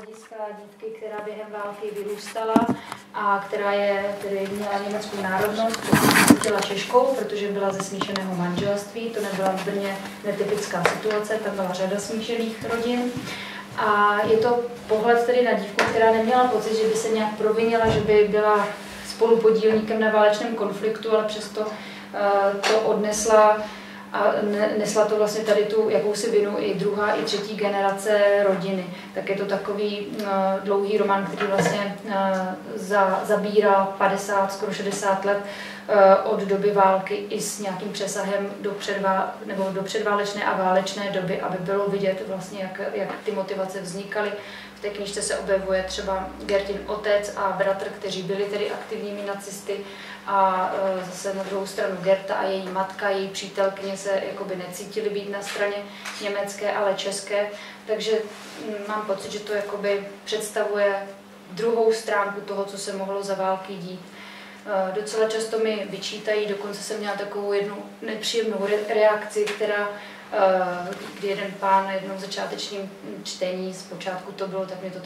hlediska dívky, která během války vyrůstala a která je, tedy měla německou národnost, byla Češkou, protože byla ze smíšeného manželství, to nebyla úplně netypická situace, tam byla řada smíšených rodin. A je to pohled tedy na dívku, která neměla pocit, že by se nějak provinila, že by byla spolupodílníkem na válečném konfliktu, ale přesto uh, to odnesla a nesla to vlastně tady tu jakousi vinu i druhá, i třetí generace rodiny. Tak je to takový uh, dlouhý román, který vlastně uh, za, zabírá 50, skoro 60 let uh, od doby války i s nějakým přesahem do, předvá, nebo do předválečné a válečné doby, aby bylo vidět vlastně, jak, jak ty motivace vznikaly. V té knižce se objevuje třeba Gertin otec a bratr, kteří byli tedy aktivními nacisty a e, zase na druhou stranu Gerta a její matka, její přítelkyně se jakoby necítili být na straně německé, ale české, takže mm, mám pocit, že to jakoby představuje druhou stránku toho, co se mohlo za války dít. E, docela často mi vyčítají, dokonce jsem měla takovou jednu nepříjemnou reakci, která e, kdy jeden pán na jednom začátečním čtení, zpočátku to bylo, tak mě to,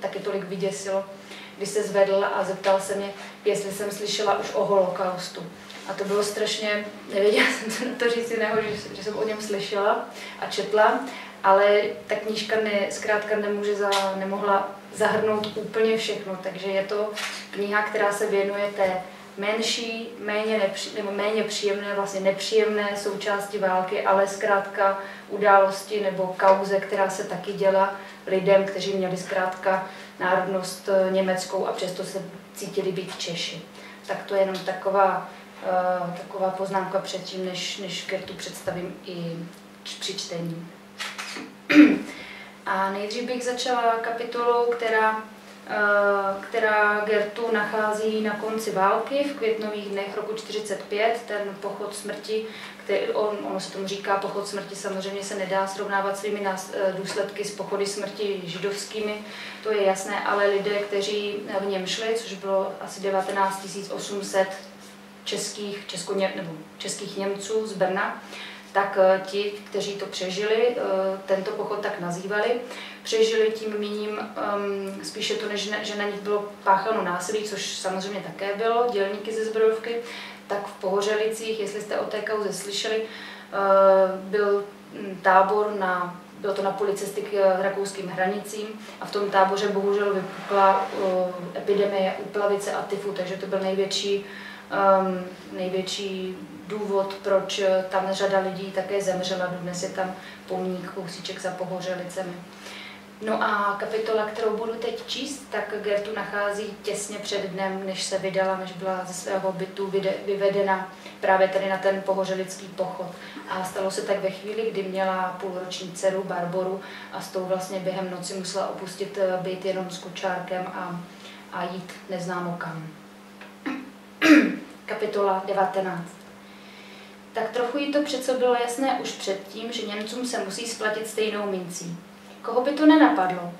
taky tolik vyděsilo, kdy se zvedl a zeptal se mě, jestli jsem slyšela už o holokaustu. A to bylo strašně, nevěděla jsem to říct jiného, že, že jsem o něm slyšela a četla, ale ta knížka ne, zkrátka nemůže za, nemohla zahrnout úplně všechno, takže je to kniha, která se věnuje té menší, méně, nepří, nebo méně příjemné, vlastně nepříjemné součásti války, ale zkrátka události nebo kauze, která se taky děla lidem, kteří měli zkrátka národnost eh, německou a přesto se cítili být Češi. Tak to je jenom taková, uh, taková poznámka předtím, než, než Gertu představím i při čtení. A nejdřív bych začala kapitolou, která Eh, která Gertu nachází na konci války v květnových dnech roku 45, ten pochod smrti, který, on, ono se tomu říká pochod smrti, samozřejmě se nedá srovnávat svými eh, důsledky s pochody smrti židovskými, to je jasné, ale lidé, kteří v něm šli, což bylo asi 19 800 českých, česko, nebo českých Němců z Brna, tak eh, ti, kteří to přežili, tento pochod tak nazývali, přežili tím míním um, spíše to, než že na nich bylo pácháno násilí, což samozřejmě také bylo, dělníky ze zbrojovky, tak v Pohořelicích, jestli jste o té kauze slyšeli, uh, byl mm, tábor na bylo to na poli cesty k eh, rakouským hranicím a v tom táboře bohužel vypukla uh, epidemie úplavice a tyfu, takže to byl největší, um, největší důvod, proč tam řada lidí také zemřela. Dnes je tam pomník kousíček za Pohořelicemi. No a kapitola, kterou budu teď číst, tak Gertu nachází těsně před dnem, než se vydala, než byla ze svého bytu vyvedena právě tady na ten pohořelický pochod. A stalo se tak ve chvíli, kdy měla půlroční dceru Barboru a s tou vlastně během noci musela opustit eh, byt jenom s kočárkem a, a jít neznámo kam. Kapitola 19. Tak trochu jí to přece bylo jasné už předtím, že Němcům se musí splatit stejnou mincí. Koho by to nenapadlo?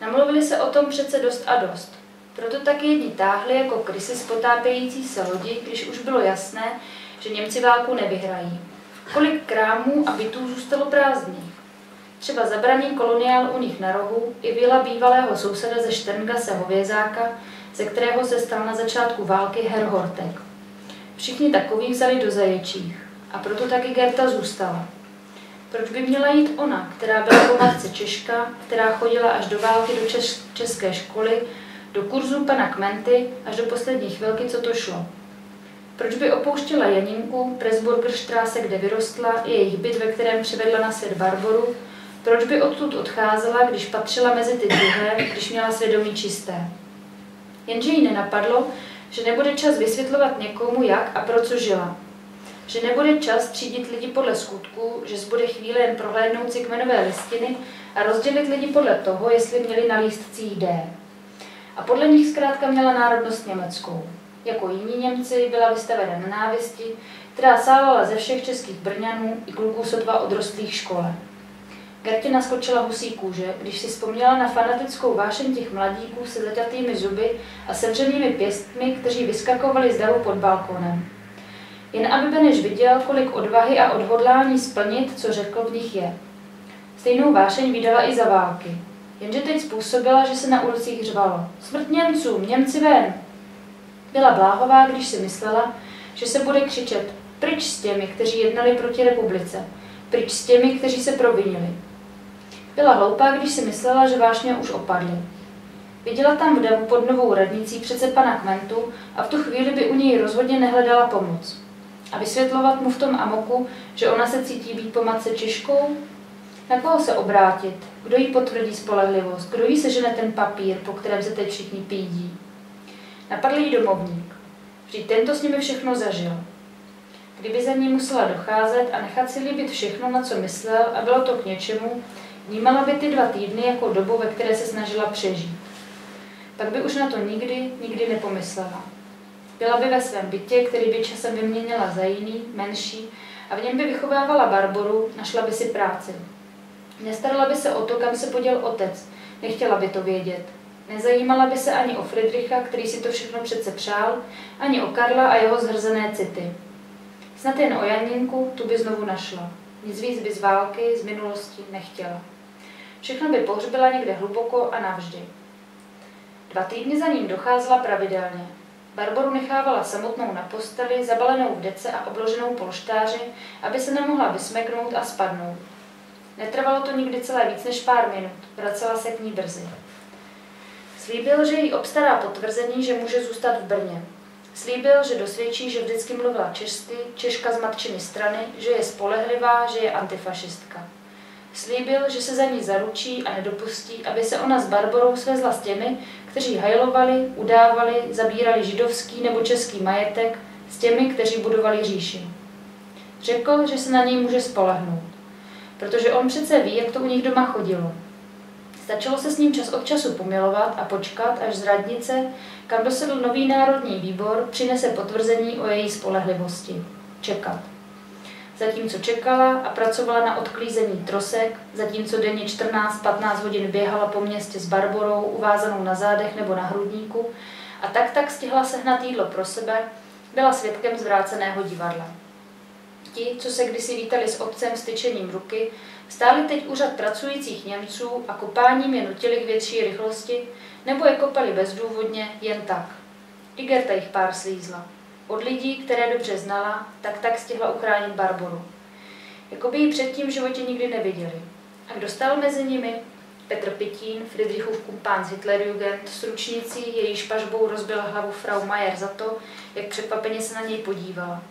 Namluvili se o tom přece dost a dost. Proto tak jedni táhli jako krysy z potápějící se lodi, když už bylo jasné, že Němci válku nevyhrají. Kolik krámů a bytů zůstalo prázdných. Třeba zabraní koloniál u nich na rohu i vila bývalého souseda ze Šterngase hovězáka, ze kterého se stal na začátku války Herr Hortek. Všichni takoví vzali do zaječích a proto taky Gerta zůstala. Proč by měla jít ona, která byla po matce Češka, která chodila až do války do čes- české školy, do kurzu pana Kmenty až do poslední chvilky, co to šlo? Proč by opouštěla Janinku, Presburger Straße, kde vyrostla, jejich byt, ve kterém přivedla na svět Barboru? Proč by odtud odcházela, když patřila mezi ty druhé, když měla svědomí čisté? Jenže jí nenapadlo, že nebude čas vysvětlovat někomu, jak a pro co žila že nebude čas třídit lidi podle skutku, že zbude chvíli jen prohlédnout si kmenové listiny a rozdělit lidi podle toho, jestli měli na lístcích D. A podle nich zkrátka měla národnost německou. Jako jiní Němci byla vystavena nenávisti, která sávala ze všech českých brňanů i kluků sotva odrostlých škole. Gertina skočila husí kůže, když si vzpomněla na fanatickou vášeň těch mladíků s letatými zuby a sevřenými pěstmi, kteří vyskakovali z davu pod balkonem jen aby Beneš viděl, kolik odvahy a odhodlání splnit, co řekl v nich je. Stejnou vášeň vydala i za války. jenže teď způsobila, že se na ulicích řvalo. Smrt Němcům, Němci ven! Byla bláhová, když si myslela, že se bude křičet pryč s těmi, kteří jednali proti republice, pryč s těmi, kteří se provinili. Byla hloupá, když si myslela, že vášně už opadly. Viděla tam v pod novou radnicí přece pana Kmentu a v tu chvíli by u něj rozhodně nehledala pomoc. A vysvětlovat mu v tom amoku, že ona se cítí být po matce Češkou? Na koho se obrátit? Kdo jí potvrdí spolehlivost? Kdo jí sežene ten papír, po kterém se teď všichni pídí? Napadl jí domovník. Vždyť tento s nimi všechno zažil. Kdyby za ní musela docházet a nechat si líbit všechno, na co myslel, a bylo to k něčemu, vnímala by ty dva týdny jako dobu, ve které se snažila přežít. Pak by už na to nikdy, nikdy nepomyslela. Byla by ve svém bytě, který by časem vyměnila za jiný, menší, a v něm by vychovávala Barboru, našla by si práci. Nestarala by se o to, kam se poděl otec, nechtěla by to vědět. Nezajímala by se ani o Friedricha, který si to všechno přece přál, ani o Karla a jeho zhrzené city. Snad jen o Janinku tu by znovu našla. Nic víc by z války, z minulosti nechtěla. Všechno by pohřbila někde hluboko a navždy. Dva týdny za ním docházela pravidelně. Barboru nechávala samotnou na posteli, zabalenou v dece a obloženou polštáři, aby se nemohla vysmeknout a spadnout. Netrvalo to nikdy celé víc než pár minut, vracela se k ní brzy. Slíbil, že jí obstará potvrzení, že může zůstat v Brně. Slíbil, že dosvědčí, že vždycky mluvila česky, Češka z matčiny strany, že je spolehlivá, že je antifašistka. Slíbil, že se za ní zaručí a nedopustí, aby se ona s Barborou svezla s těmi, kteří hajlovali, udávali, zabírali židovský nebo český majetek, s těmi, kteří budovali říši. Řekl, že se na něj může spolehnout, protože on přece ví, jak to u nich doma chodilo. Stačilo se s ním čas od času pomilovat a počkat, až z radnice, kam dosedl nový národní výbor, přinese potvrzení o její spolehlivosti. Čekat. Zatímco čekala a pracovala na odklízení trosek, zatímco denně 14-15 hodin běhala po městě s Barborou, uvázanou na zádech nebo na hrudníku, a tak tak stihla sehnat jídlo pro sebe, byla svědkem zvráceného divadla. Ti, co se kdysi vítali s otcem styčením ruky, stáli teď úřad pracujících Němců a kopáním je nutili k větší rychlosti, nebo je kopali bezdůvodně jen tak. I Gerta jich pár slízla. Od lidí, které dobře znala, tak tak stihla uchránit Barboru. Jako by ji předtím v životě nikdy neviděli. A kdo stál mezi nimi? Petr Pitín, Friedrichův kumpán z Hitlerjugend, stručnicí, její špažbou rozbila hlavu Frau Mayer za to, jak překvapeně se na něj podívala.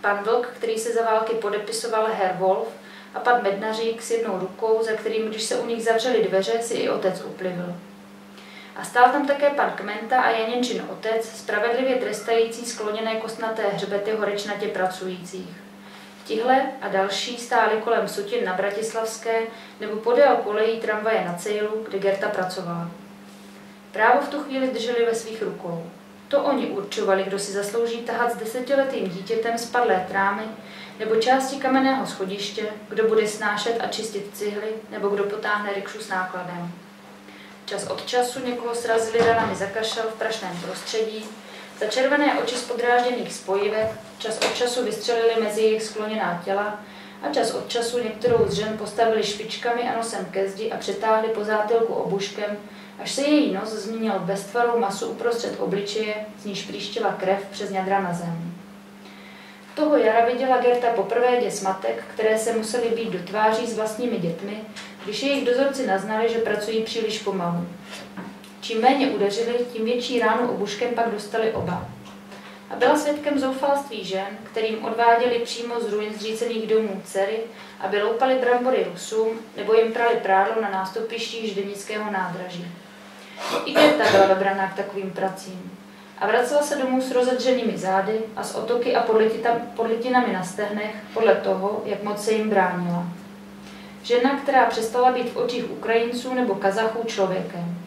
Pan Vlk, který se za války podepisoval Herr Wolf, a pan Mednařík s jednou rukou, za kterým, když se u nich zavřely dveře, si i otec uplivil. A stál tam také pan Kmenta a Janěnčin otec, spravedlivě trestající skloněné kostnaté hřbety horečnatě pracujících. Tihle a další stáli kolem sutin na Bratislavské nebo podél kolejí tramvaje na Cejlu, kde Gerta pracovala. Právo v tu chvíli drželi ve svých rukou. To oni určovali, kdo si zaslouží tahat s desetiletým dítětem spadlé trámy nebo části kamenného schodiště, kdo bude snášet a čistit cihly, nebo kdo potáhne rikšu s nákladem. Čas od času někoho srazili ranami za kašel v prašném prostředí, za červené oči z podrážděných spojivek, čas od času vystřelili mezi jejich skloněná těla a čas od času některou z žen postavili špičkami a nosem ke zdi a přetáhli po zátilku obuškem, až se její nos změnil v beztvarou masu uprostřed obličeje, z níž příštila krev přes ňadra na zem. Toho jara viděla Gerta poprvé děs matek, které se musely být do tváří s vlastními dětmi, když jejich dozorci naznali, že pracují příliš pomalu. Čím méně udeřili, tím větší ránu obuškem pak dostali oba. A byla svědkem zoufalství žen, kterým odváděli přímo z ruin zřícených domů dcery, aby loupali brambory Rusům nebo jim prali prádlo na nástupištích ždenického nádraží. I Gerta byla vybraná k takovým pracím a vracela se domů s rozedřenými zády a s otoky a podlitinami na stehnech podle toho, jak moc se jim bránila. Žena, která přestala být v očích Ukrajinců nebo Kazachů člověkem,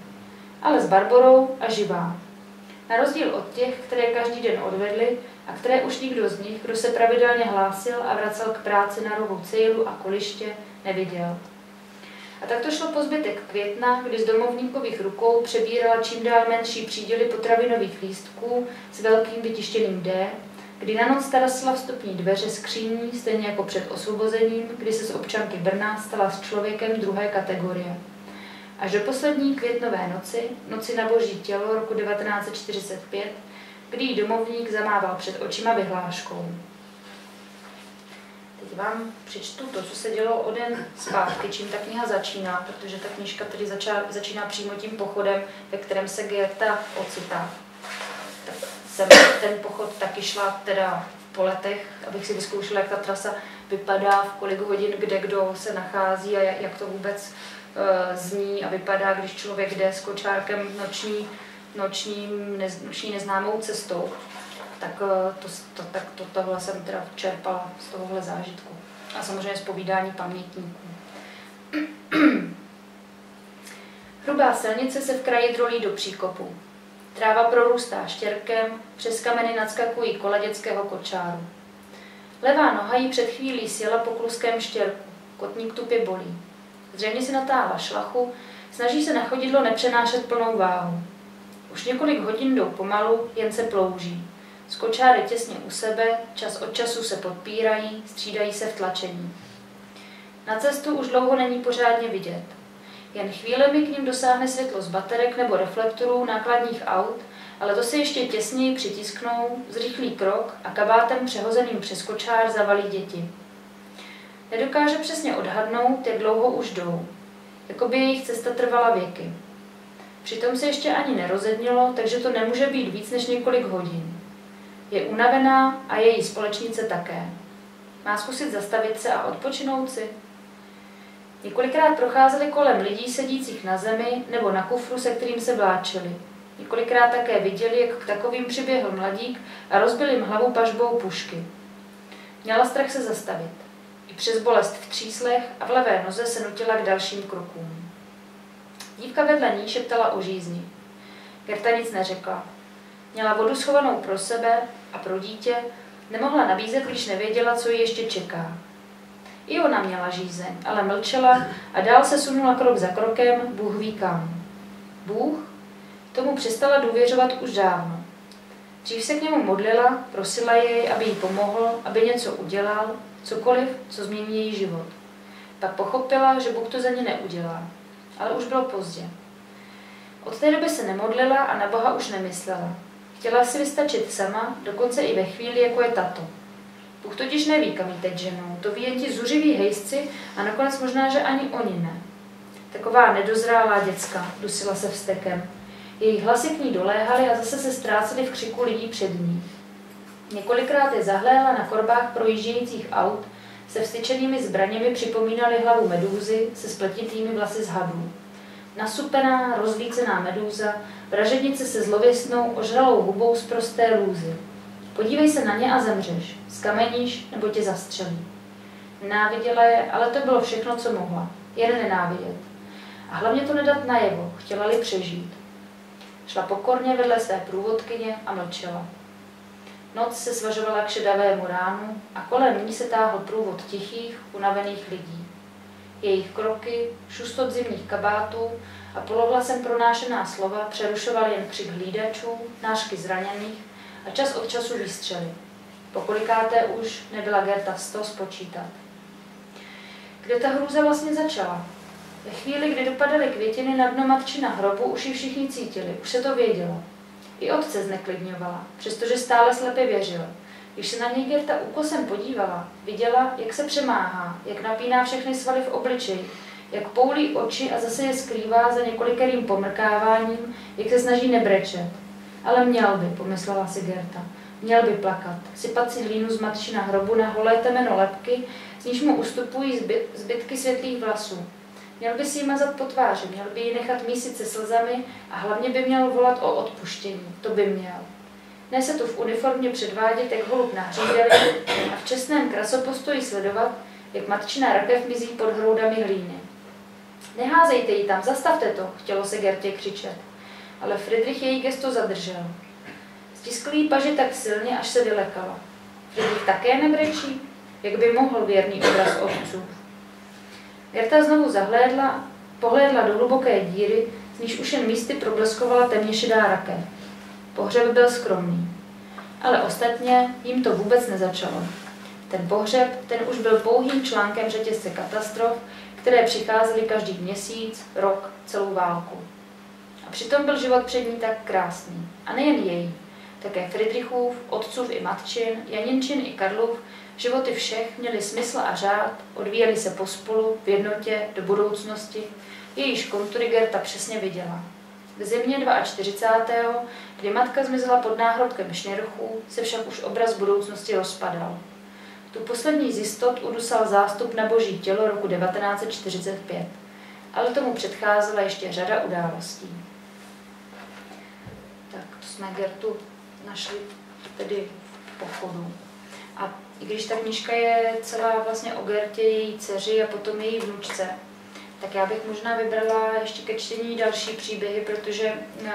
ale s Barborou a živá. Na rozdíl od těch, které každý den odvedli a které už nikdo z nich, kdo se pravidelně hlásil a vracel k práci na rohu cílu a koliště, neviděl. A tak to šlo po zbytek května, kdy z domovníkových rukou přebírala čím dál menší příděly potravinových lístků s velkým vytištěným D, kdy na noc tarasila vstupní dveře skříní, stejně jako před osvobozením, kdy se z občanky Brna stala s člověkem druhé kategorie. Až do poslední květnové noci, noci na boží tělo roku 1945, kdy jí domovník zamával před očima vyhláškou. Teď vám přečtu to, co se dělo o den zpátky, čím ta kniha začíná, protože ta knižka tedy začá, začíná přímo tím pochodem, ve kterém se Gerta ocitá. Tak jsem ten pochod taky šla teda po letech, abych si vyzkoušela, jak ta trasa vypadá, v kolik hodin, kde kdo se nachází a jak to vůbec uh, zní a vypadá, když člověk jde s kočárkem noční, nočním, nez, noční neznámou cestou. Tak, uh, to, to, tak to, tohle jsem teda čerpala z tohohle zážitku. A samozřejmě z povídání pamětníků. Hrubá silnice se v kraji drolí do příkopu. Tráva prorůstá štěrkem, přes kameny nadskakují kola dětského kočáru. Levá noha jí před chvílí sjela po kluském štěrku. Kotník tupě bolí. Zřejmě si natáhla šlachu, snaží se na chodidlo nepřenášet plnou váhu. Už několik hodin jdou pomalu, jen se plouží. Skočáry těsně u sebe, čas od času se podpírají, střídají se v tlačení. Na cestu už dlouho není pořádně vidět. Jen chvílemi k ním dosáhne světlo z baterek nebo reflektorů nákladních aut, ale to se ještě těsněji přitisknou, zrychlí krok a kabátem přehozeným přes kočár zavalí děti. Nedokáže přesně odhadnout, jak dlouho už jdou, jako by jejich cesta trvala věky. Přitom se ještě ani nerozednilo, takže to nemůže být víc než několik hodin. Je unavená a její společnice také. Má zkusit zastavit se a odpočinout si? Několikrát procházeli kolem lidí sedících na zemi nebo na kufru, se kterým se vláčeli. Několikrát také viděli, jak k takovým přiběhl mladík a rozbil jim hlavu pažbou pušky. Měla strach se zastavit. I přes bolest v tříslech a v levé noze se nutila k dalším krokům. Dívka vedle ní šeptala o žízni. Gerta nic neřekla. Měla vodu schovanou pro sebe a pro dítě, nemohla nabízet, když nevěděla, co ji ještě čeká. I ona měla žízeň, ale mlčela a dál se sunula krok za krokem, Bůh ví kam. Bůh tomu přestala důvěřovat už dávno. Dřív se k němu modlila, prosila jej, aby jí pomohl, aby něco udělal, cokoliv, co změní její život. Pak pochopila, že Bůh to za ně neudělá. Ale už bylo pozdě. Od té doby se nemodlila a na Boha už nemyslela. Chtěla si vystačit sama, dokonce i ve chvíli, jako je tato. Bůh totiž neví, kam jí teď ženou. To ví jen ti zuřiví hejsci a nakonec možná, že ani oni ne. Taková nedozrálá děcka, dusila se vstekem. Jejich hlasy k ní doléhaly a zase se ztrácely v křiku lidí před ní. Několikrát je zahlédla na korbách projíždějících aut, se vstyčenými zbraněmi připomínaly hlavu medúzy se spletitými vlasy z hadů. Nasupená, rozlícená medúza, vražednice se zlověstnou, ožralou hubou z prosté lůzy. Podívej se na ně a zemřeš. Skameníš nebo tě zastřelí. Nenáviděla je, ale to bylo všechno, co mohla. Jen nenávidět. A hlavně to nedat najevo, chtěla-li přežít. Šla pokorně vedle své průvodkyně a mlčela. Noc se svažovala k šedavému ránu a kolem ní se táhl průvod tichých, unavených lidí. Jejich kroky, šustot zimních kabátů a polohlasem pronášená slova přerušoval jen křik hlídačů, nášky zraněných a čas od času výstřely. Pokolikáté už nebyla Gerta toho spočítat. Kde ta hrůza vlastně začala? Ve chvíli, kdy dopadaly květiny na dno matči na hrobu, už ji všichni cítili, už se to vědělo. I otce zneklidňovala, přestože stále slepě věřil. Když se na něj Gerta úkosem podívala, viděla, jak se přemáhá, jak napíná všechny svaly v obličeji, jak poulí oči a zase je skrývá za několikerým pomrkáváním, jak se snaží nebrečet. Ale měl by, pomyslela si Gerta. Měl by plakat, sypat si hlínu z matči na hrobu na holé temeno lepky, z níž mu ustupují zbyt, zbytky světlých vlasů. Měl by si ji mazat po tváři, měl by ji nechat mísit se slzami a hlavně by měl volat o odpuštění. To by měl. Ne se tu v uniformě předvádět, jak holub na hřídeli a v čestném krasopostoji sledovat, jak matčina rakev mizí pod hroudami hlíny. Neházejte ji tam, zastavte to, chtělo se Gertě křičet. Ale Friedrich její gesto zadržel. Stiskl jí paži tak silně, až se vylekala. Friedrich také nebrečí? Jak by mohl věrný obraz otců? Gerta znovu zahlédla, pohlédla do hluboké díry, z níž už jen místy probleskovala temně šedá rakev. Pohřeb byl skromný. Ale ostatně jim to vůbec nezačalo. Ten pohřeb, ten už byl pouhým článkem řetězce katastrof, které přicházely každý měsíc, rok, celou válku. A přitom byl život před ní tak krásný. A nejen její, také Friedrichův, otcův i matčin, Janinčin i Karlův, životy všech měly smysl a řád, odvíjely se pospolu, v jednotě, do budoucnosti, jejíž kontury Gerta přesně viděla. V zimě 42. kdy matka zmizela pod náhrodkem šněrchů, se však už obraz budoucnosti rozpadal. Tu poslední z jistot udusal zástup na boží tělo roku 1945, ale tomu předcházela ještě řada událostí. Tak, to jsme Gertu našli tedy v pochodu. A i když ta knižka je celá vlastně o Gertě, její dceři a potom její vnučce, tak já bych možná vybrala ještě ke čtení další příběhy, protože uh,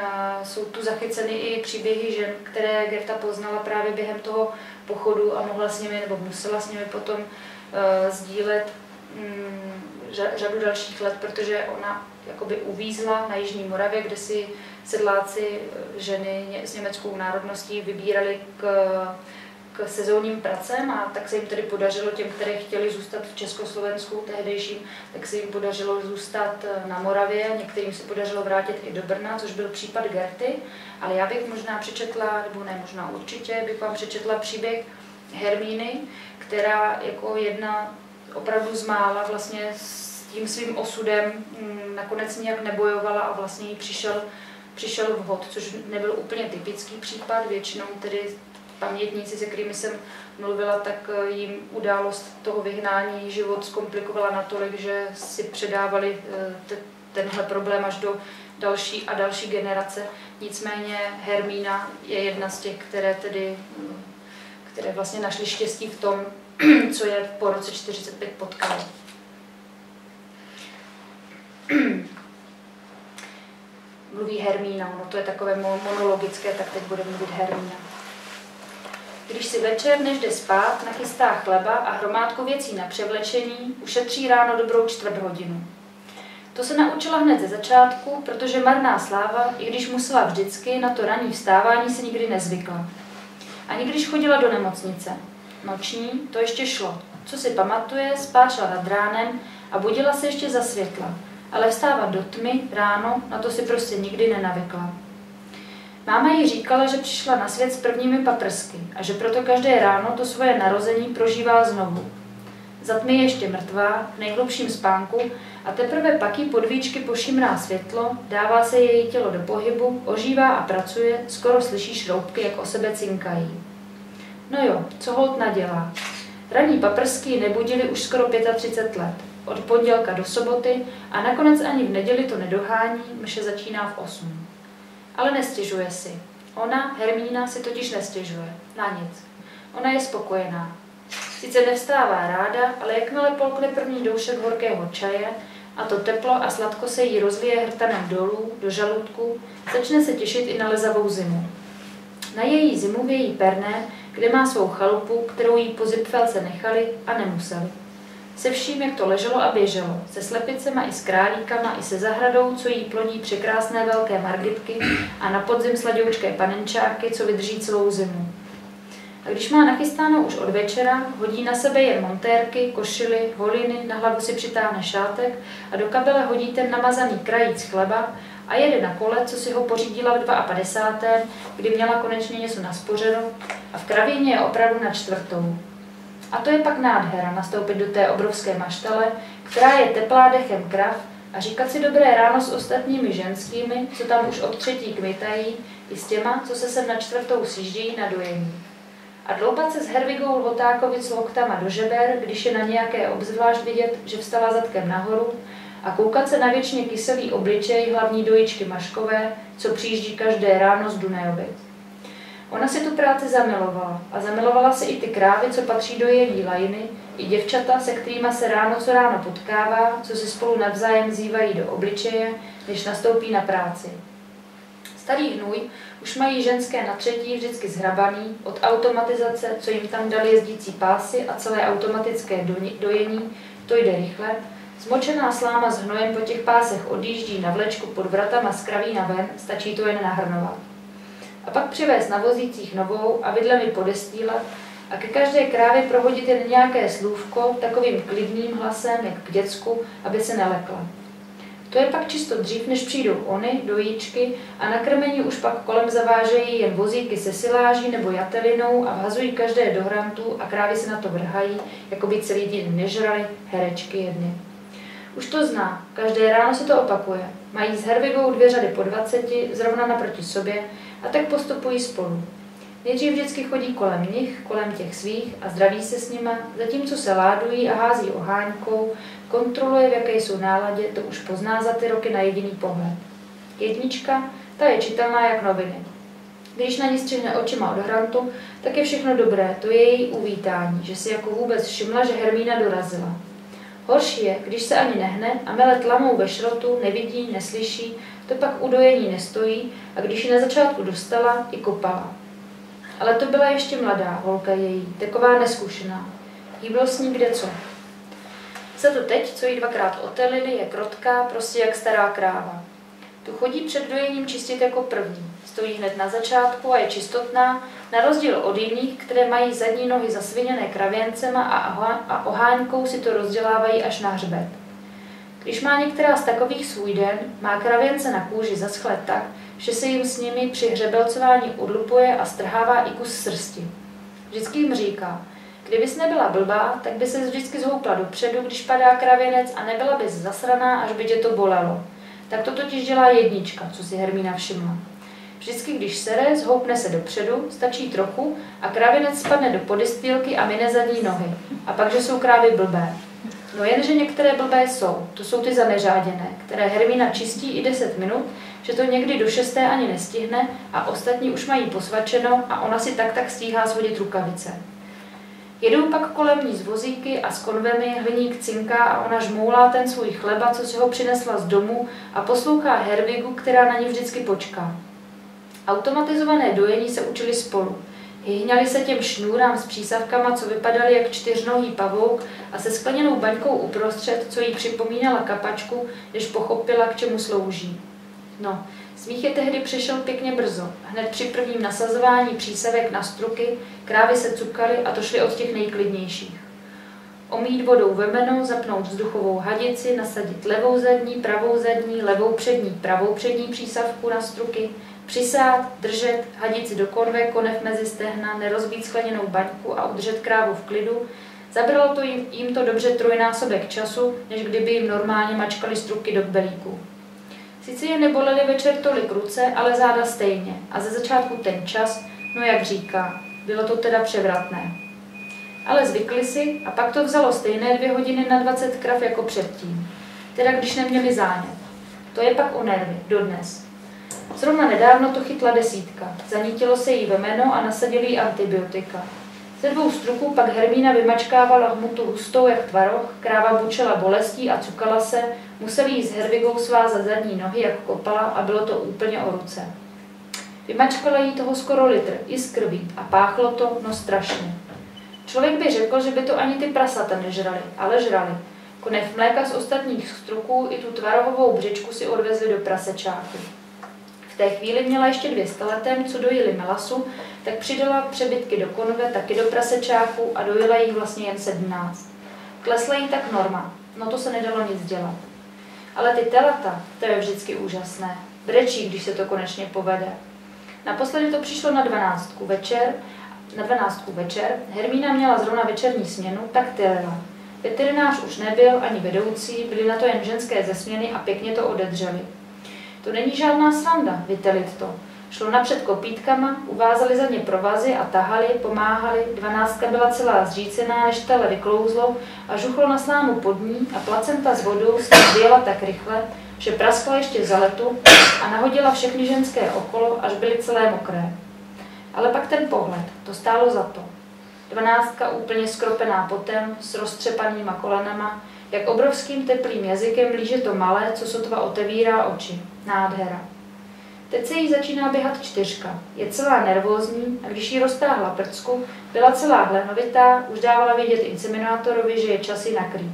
jsou tu zachyceny i příběhy žen, které Gerta poznala právě během toho pochodu a mohla s nimi, nebo musela s nimi potom uh, sdílet um, řadu dalších let, protože ona jakoby uvízla na Jižní Moravě, kde si sedláci eh, ženy s německou národností vybírali k sezónním pracem a tak se jim tedy podařilo těm, které chtěli zůstat v Československu tehdejším, tak se jim podařilo zůstat eh, na Moravě, některým se podařilo vrátit i do Brna, což byl případ Gerty, ale já bych možná přečetla, nebo ne možná určitě, bych vám přečetla příběh Hermíny, která jako jedna opravdu z mála vlastně s tím svým osudem mm, nakonec nějak nebojovala a vlastně jí přišel, přišel vhod, což nebyl úplně typický případ, většinou tedy pamětníci, se kterými jsem mluvila, tak eh, jim událost toho vyhnání život zkomplikovala natolik, že si předávali eh, tenhle problém až do další a další generace. Nicméně Hermína je jedna z těch, které tedy hm, které vlastně našly štěstí v tom, co je po roce 45 potkalo. Mluví Hermína, no to je takové monologické, tak teď bude mluvit Hermína. Když si večer, než jde spát, nachystá chleba a hromádku věcí na převlečení, ušetří ráno dobrou čtvrt hodinu. To se naučila hned ze začátku, protože marná sláva, i když musela vždycky, na to ranní vstávání se nikdy nezvykla. Ani když chodila do nemocnice. Noční to ještě šlo. Co si pamatuje, spáčela nad ránem a budila se ještě za světla. Ale vstávat do tmy ráno, na to si prostě nikdy nenavykla. Máma jí říkala, že přišla na svět s prvními paprsky a že proto každé ráno to svoje narození prožívá znovu. Za tmy je ještě mrtvá, v nejhlubším spánku a teprve pak jí podvíčky pošimrá světlo, dává se její tělo do pohybu, ožívá a pracuje, skoro slyší šroubky, jak o sebe cinkají. No jo, co hold nadělá? Ranní paprsky nebudili už skoro 35 let. Od pondělka do soboty a nakonec ani v neděli to nedohání, mše začíná v 8 ale nestěžuje si. Ona, Hermína, si totiž nestěžuje. Na nic. Ona je spokojená. Sice nevstává ráda, ale jakmile polkne první doušek horkého čaje a to teplo a sladko se jí rozvíje hrtanem dolů, do žaludku, začne se těšit i na lezavou zimu. Na její zimu vějí Perné, kde má svou chalupu, kterou jí po zipfelce nechali a nemuseli se vším, jak to leželo a běželo, se slepicema i s králíkama, i se zahradou, co jí plodí překrásné velké margitky a na podzim sladoučké panenčáky, co vydrží celou zimu. A když má nachystáno už od večera, hodí na sebe jen montérky, košily, holiny, na hlavu si přitáhne šátek a do kabele hodí ten namazaný krajíc chleba a jede na kole, co si ho pořídila v 52. kdy měla konečně něco naspořeno a v kravině je opravdu na čtvrtou. A to je pak nádhera nastoupit do té obrovské maštale, která je teplá dechem krav a říkat si dobré ráno s ostatními ženskými, co tam už od třetí kmitají, i s těma, co se sem na čtvrtou sjíždějí na dojení. A dloubat se s Hervigou Lvotákovic loktama do žeber, když je na nějaké obzvlášť vidět, že vstala zadkem nahoru, a koukat se na věčně kyselý obličej hlavní dojičky Maškové, co přijíždí každé ráno z Dunajovic. Ona si tu práci zamilovala a zamilovala si i ty krávy, co patří do její lajiny, i děvčata, se kterými se ráno co ráno potkává, co si spolu navzájem zývají do obličeje, než nastoupí na práci. Starý hnůj už mají ženské na třetí vždycky zhrabaný od automatizace, co jim tam dali jezdící pásy a celé automatické dojení, to jde rychle. Zmočená sláma s hnojem po těch pásech odjíždí na vlečku pod vratama z kravína ven, stačí to jen nahrnovat a pak přivést na vozících novou a vidlemi podestýlat a ke každé krávě prohodit jen nějaké slůvko takovým klidným hlasem, jak k děcku, aby se nelekla. To je pak čisto dřív, než přijdou ony, dojíčky, a na krmení už pak kolem zavážejí jen vozíky se siláží nebo jatelinou a vhazují každé do hrantů a krávy se na to vrhají, jako by celý den nežrali herečky jedny. Už to zná, každé ráno se to opakuje. Mají s Hervigou dvě řady po dvaceti, zrovna naproti sobě, a tak postupují spolu. Nejdřív vždycky chodí kolem nich, kolem těch svých a zdraví se s nima, zatímco se ládují a hází oháňkou, kontroluje, v jaké jsou náladě, to už pozná za ty roky na jediný pohled. Jednička, ta je čitelná jak noviny. Když na ní střihne očima od hrantu, tak je všechno dobré, to je její uvítání, že si jako vůbec všimla, že Hermína dorazila. Horší je, když se ani nehne a mele tlamou ve šrotu, nevidí, neslyší, to pak u dojení nestojí a když ji na začátku dostala, i kopala. Ale to byla ještě mladá holka její, taková neskušená. Jí bylo s ní kde co. Za to teď, co jí dvakrát otelili, je krotká, prostě jak stará kráva. Tu chodí před dojením čistit jako první. Stojí hned na začátku a je čistotná, na rozdíl od jiných, které mají zadní nohy zasviněné kravěncema a oháňkou si to rozdělávají až na hřbet. Když má některá z takových svůj den, má kravěnce na kůži zaschlé tak, že se jim s nimi při hřebelcování odlupuje a strhává i kus srsti. Vždycky jim říká, kdybys nebyla blbá, tak by se vždycky zhoupla dopředu, když padá kravěnec a nebyla bys zasraná, až by tě to bolelo. Tak to totiž dělá jednička, co si Hermína všimla. Vždycky, když sere, zhoupne se dopředu, stačí trochu a kravěnec spadne do podistýlky a mine zadní nohy. A pak, že jsou krávy blbé. No jenže některé blbé jsou, to jsou ty zaneřáděné, které Hermína čistí i 10 minut, že to někdy do šesté ani nestihne a ostatní už mají posvačeno a ona si tak tak stíhá shodit rukavice. Jedou pak kolem ní z vozíky a s konvemi hliník cinká a ona žmoulá ten svůj chleba, co si ho přinesla z domu a poslouchá Hervigu, která na ní vždycky počká. Automatizované dojení se učili spolu. Hyhňali se těm šnůrám s přísavkama, co vypadaly jak čtyřnohý pavouk a se skleněnou baňkou uprostřed, co jí připomínala kapačku, když pochopila, k čemu slouží. No, smích je tehdy přišel pěkně brzo. Hned při prvním nasazování přísavek na struky krávy se cukaly a to šly od těch nejklidnějších. Omít vodou vemeno, zapnout vzduchovou hadici, nasadit levou zadní, pravou zadní, levou přední, pravou přední přísavku na struky, Přisát, držet, hadit si do konve, konev mezi stehna, nerozbít skleněnou baňku a udržet krávu v klidu. Zabralo to jim, jim to dobře trojnásobek času, než kdyby jim normálně mačkali struky do belíku. Sice je nebolely večer tolik ruce, ale záda stejně. A ze začátku ten čas, no jak říká, bylo to teda převratné. Ale zvykli si a pak to vzalo stejné dvě hodiny na 20 krav jako předtím. Teda když neměli zánět. To je pak o nervy, dodnes. Zrovna nedávno to chytla desítka. Zanítilo se jí vemeno a nasadili antibiotika. Ze dvou struků pak Hermína vymačkávala hmutu hustou jak tvaroh, kráva bučela bolestí a cukala se, museli jí s Hervigou svázat zadní nohy jak kopala a bylo to úplně o ruce. Vymačkala jí toho skoro litr, i z krví, a páchlo to, no strašně. Člověk by řekl, že by to ani ty prasata nežrali, ale žrali. Konev mléka z ostatních struků i tu tvarohovou břičku si odvezli do prasečáku té chvíli měla ještě dvě staletem, co dojili melasu, tak přidala přebytky do konve, taky do prasečáku a dojila jich vlastně jen 17. Klesla jí tak norma, no to se nedalo nic dělat. Ale ty telata, to je vždycky úžasné. Brečí, když se to konečně povede. Naposledy to přišlo na dvanáctku večer, na dvanáctku večer, Hermína měla zrovna večerní směnu, tak tylila. Veterinář už nebyl, ani vedoucí, byly na to jen ženské ze směny a pěkně to odedřeli. To není žádná sranda, vytelit to. Šlo napřed kopítkama, uvázali za ně provazy a tahali, pomáhali, dvanáctka byla celá zřícená, než tele vyklouzlo a žuchlo na slámu pod ní a placenta s vodou se vyjela tak rychle, že praskla ještě za letu a nahodila všechny ženské okolo, až byly celé mokré. Ale pak ten pohled, to stálo za to. Dvanáctka úplně skropená potem, s roztřepanýma kolenama, jak obrovským teplým jazykem líže to malé, co sotva otevírá oči. Nádhera. Teď se jí začíná běhat čtyřka. Je celá nervózní a když jí roztáhla prcku, byla celá hlenovitá, už dávala vědět inseminátorovi, že je čas ji nakrýt.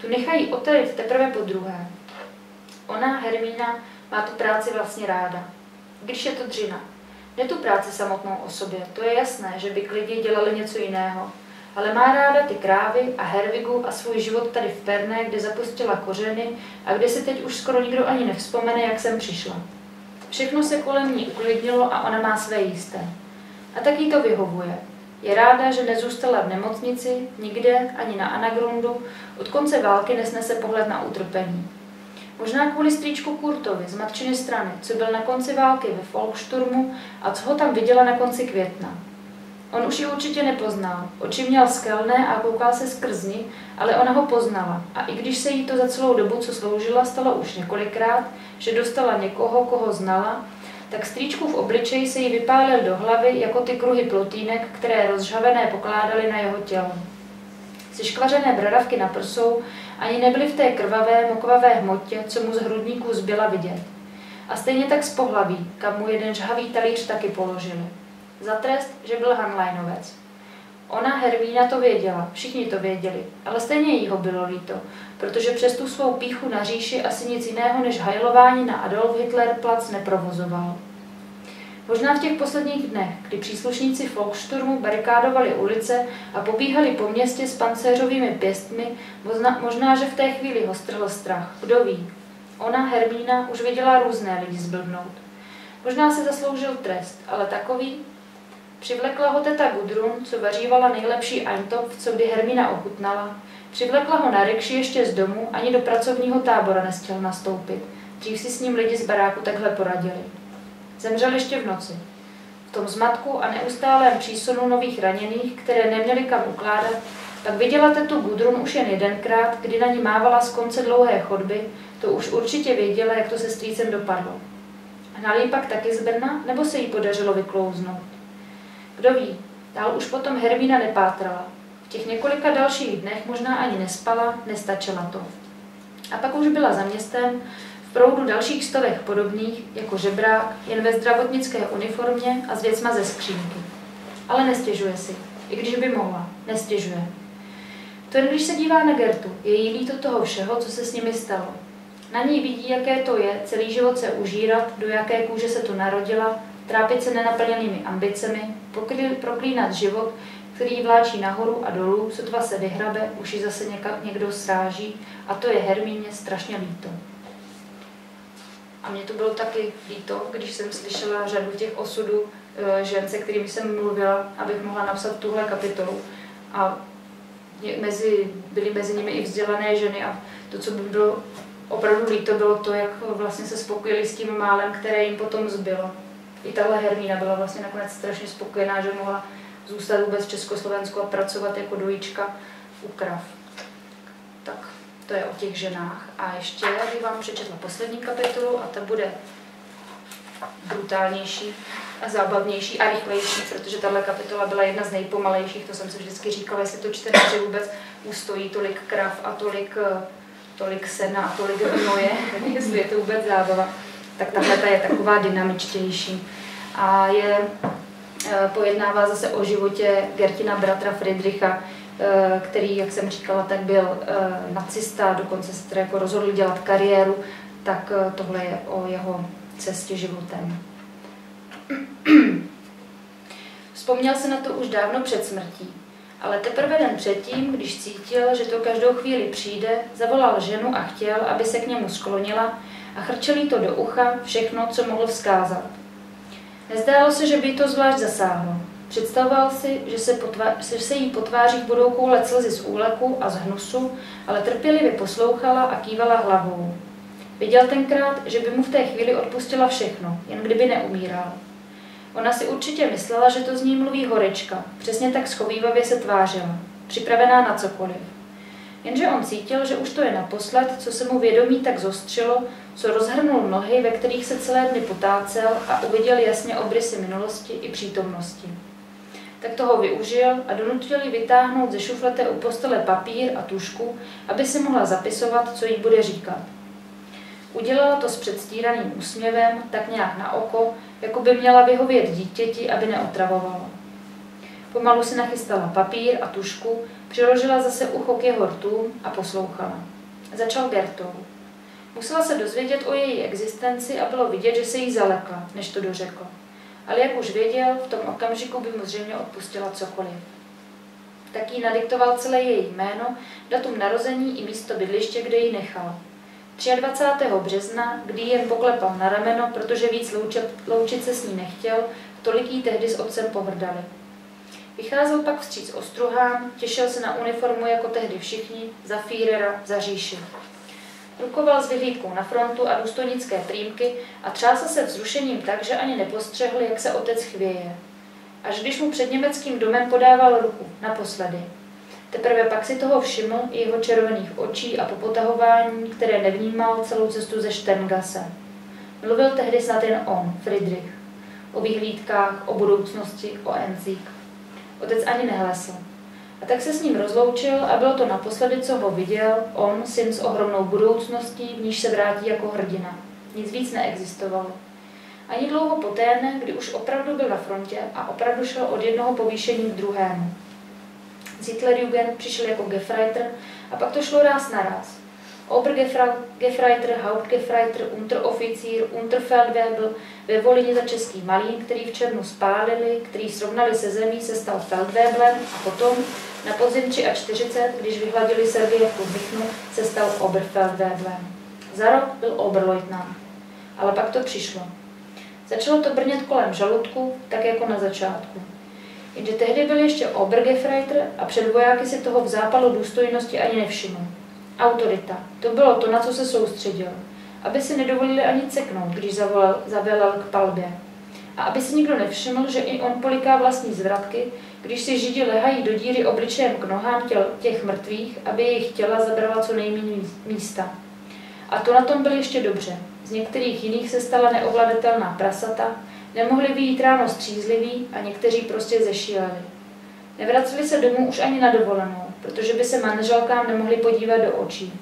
Tu nechají otevřít teprve po druhé. Ona, Hermína, má tu práci vlastně ráda. Když je to dřina. Ne tu práci samotnou o sobě, to je jasné, že by klidně dělali něco jiného, ale má ráda ty krávy a Hervigu a svůj život tady v Perne, kde zapustila kořeny a kde si teď už skoro nikdo ani nevzpomene, jak jsem přišla. Všechno se kolem ní uklidnilo a ona má své jisté. A tak jí to vyhovuje. Je ráda, že nezůstala v nemocnici, nikde, ani na Anagrundu, od konce války nesnese pohled na utrpení. Možná kvůli strýčku Kurtovi z matčiny strany, co byl na konci války ve Folksturmu a co ho tam viděla na konci května. On už ji určitě nepoznal. Oči měl skelné a koukal se skrz ní, ale ona ho poznala. A i když se jí to za celou dobu, co sloužila, stalo už několikrát, že dostala někoho, koho znala, tak strýčku v obličeji se jí vypálil do hlavy jako ty kruhy plotínek, které rozžhavené pokládaly na jeho tělo. Siškvařené bradavky na prsou ani nebyly v té krvavé, mokvavé hmotě, co mu z hrudníků zbyla vidět. A stejně tak z pohlaví, kam mu jeden žhavý talíř taky položili. Za trest, že byl Hanlajnovec. Ona, Hermína, to věděla, všichni to věděli, ale stejně jí ho bylo líto, protože přes tu svou píchu na říši asi nic jiného než hajlování na Adolf Hitler plac neprovozoval. Možná v těch posledních dnech, kdy příslušníci Volkssturmu barikádovali ulice a pobíhali po městě s pancéřovými pěstmi, možná, že v té chvíli ho strhl strach. Kdo ví? Ona, Hermína, už viděla různé lidi zblbnout. Možná se zasloužil trest, ale takový, Přivlekla ho teta Gudrun, co vařívala nejlepší Eintopf, co kdy Hermína ochutnala. Přivlekla ho na rykši ještě z domu, ani do pracovního tábora nestihl nastoupit. Dřív si s ním lidi z baráku takhle poradili. Zemřel ještě v noci. V tom zmatku a neustálém přísunu nových raněných, které neměli kam ukládat, pak viděla tetu Gudrun už jen jedenkrát, kdy na ní mávala z konce dlouhé chodby, to už určitě věděla, jak to se strýcem dopadlo. Hnal ji pak taky z Brna, nebo se jí podařilo vyklouznout? Kdo ví, dál už potom Hermína nepátrala. V těch několika dalších dnech možná ani nespala, nestačila to. A pak už byla za městem, v proudu dalších stovek podobných, jako žebrák, jen ve zdravotnické uniformě a s věcma ze skřínky. Ale nestěžuje si, i když by mohla, nestěžuje. To když se dívá na Gertu, je jí líto toho všeho, co se s nimi stalo. Na ní vidí, jaké to je celý život se užírat, do jaké kůže se tu narodila, trápit se nenaplněnými ambicemi, proklínat život, který vláčí nahoru a dolů, sotva se vyhrabe, už ji zase někdo sráží a to je Hermíně strašně líto. A mě to bylo taky líto, když jsem slyšela řadu těch osudů eh, žen, se kterými jsem mluvila, abych mohla napsat tuhle kapitolu. A mezi, byly mezi nimi i vzdělané ženy a to, co by bylo opravdu líto, bylo to, jak vlastně se spokojili s tím málem, které jim potom zbylo i tahle Hermína byla vlastně nakonec strašně spokojená, že mohla zůstat vůbec v Československu a pracovat jako dojička u krav. Tak to je o těch ženách. A ještě bych vám přečetla poslední kapitolu a ta bude brutálnější a zábavnější a rychlejší, protože tahle kapitola byla jedna z nejpomalejších, to jsem si vždycky říkala, jestli to čtenáři vůbec ustojí tolik krav a tolik, tolik sena a tolik hnoje, jestli je to vůbec zábava tak tahle ta je taková dynamičtější. A je, e, pojednává zase o životě Gertina bratra Friedricha, e, který, jak jsem říkala, tak byl e, nacista, dokonce se teda jako rozhodl dělat kariéru, tak tohle je o jeho cestě životem. Vzpomněl se na to už dávno před smrtí, ale teprve den předtím, když cítil, že to každou chvíli přijde, zavolal ženu a chtěl, aby se k němu sklonila a chrčelí to do ucha všechno, co mohl vzkázat. Nezdálo se, že by to zvlášť zasáhlo. Představoval si, že se, potvá- že se jí po tvářích budou koulet slzy z úleku a z hnusu, ale trpělivě poslouchala a kývala hlavou. Viděl tenkrát, že by mu v té chvíli odpustila všechno, jen kdyby neumíral. Ona si určitě myslela, že to z ní mluví horečka, přesně tak schovývavě se tvářila, připravená na cokoliv. Jenže on cítil, že už to je naposled, co se mu vědomí tak zostřilo, co rozhrnul nohy, ve kterých se celé dny potácel a uviděl jasně obrysy minulosti i přítomnosti. Tak toho využil a donutil ji vytáhnout ze šuflete u postele papír a tušku, aby si mohla zapisovat, co jí bude říkat. Udělala to s předstíraným úsměvem, tak nějak na oko, jako by měla vyhovět dítěti, aby neotravovalo. Pomalu si nachystala papír a tušku, přiložila zase ucho k jeho rtu a poslouchala. Začal Gertou. Musela se dozvědět o její existenci a bylo vidět, že se jí zalekla, než to dořekl. ale jak už věděl, v tom okamžiku by mu zřejmě odpustila cokoliv. Tak jí nadiktoval celé její jméno, datum narození i místo bydliště, kde ji nechal. 23. března, kdy jen poklepal na rameno, protože víc loučit, loučit se s ní nechtěl, tolik jí tehdy s otcem pohrdali. Vycházel pak vstříc ostruhám, těšil se na uniformu jako tehdy všichni, za Führera, za říši. Rukoval s vyhlídkou na frontu a důstojnické prýmky a třásl se vzrušením tak, že ani nepostřehl, jak se otec chvěje. Až když mu před německým domem podával ruku, naposledy. Teprve pak si toho všiml i jeho červených očí a popotahování, které nevnímal celou cestu ze Sterngase. Mluvil tehdy snad jen on, Friedrich. O vyhlídkách, o budoucnosti, o Enzík. Otec ani nehlesl. A tak se s ním rozloučil a bylo to naposledy, co ho viděl, on, syn s ohromnou budoucností, v níž se vrátí jako hrdina. Nic víc neexistovalo. Ani dlouho poté kdy už opravdu byl na frontě a opravdu šel od jednoho povýšení k druhému. Z Hitlerjugend přišel jako Gefreiter a pak to šlo ráz na ráz. Obergefreiter, Hauptgefreiter, Unteroffizier, Unterfeldwebel, ve Volině za český malín, který v černu spálili, který srovnali se zemí, se stal Feldweblem a potom na podzim 43, když vyhladili Sergeje v Michnu, se stal Oberfeldweblem. Za rok byl Oberleutnant. Ale pak to přišlo. Začalo to brnět kolem žaludku, tak jako na začátku. Jenže tehdy byl ještě Obergefreiter a před vojáky si toho v zápalu důstojnosti ani nevšiml. Autorita. To bylo to, na co se soustředil. Aby si nedovolili ani ceknout, když zavolal, zavelel k palbě. A aby si nikdo nevšiml, že i on poliká vlastní zvratky, když si židi lehají do díry obličejem k nohám těl, těch mrtvých, aby jejich těla zabrala co nejméně místa. A to na tom byl ještě dobře. Z některých jiných se stala neovladatelná prasata, nemohli vyjít ráno střízliví a někteří prostě zešíleli. Nevraceli se domů už ani na dovolenou, protože by se manželkám nemohli podívat do očí.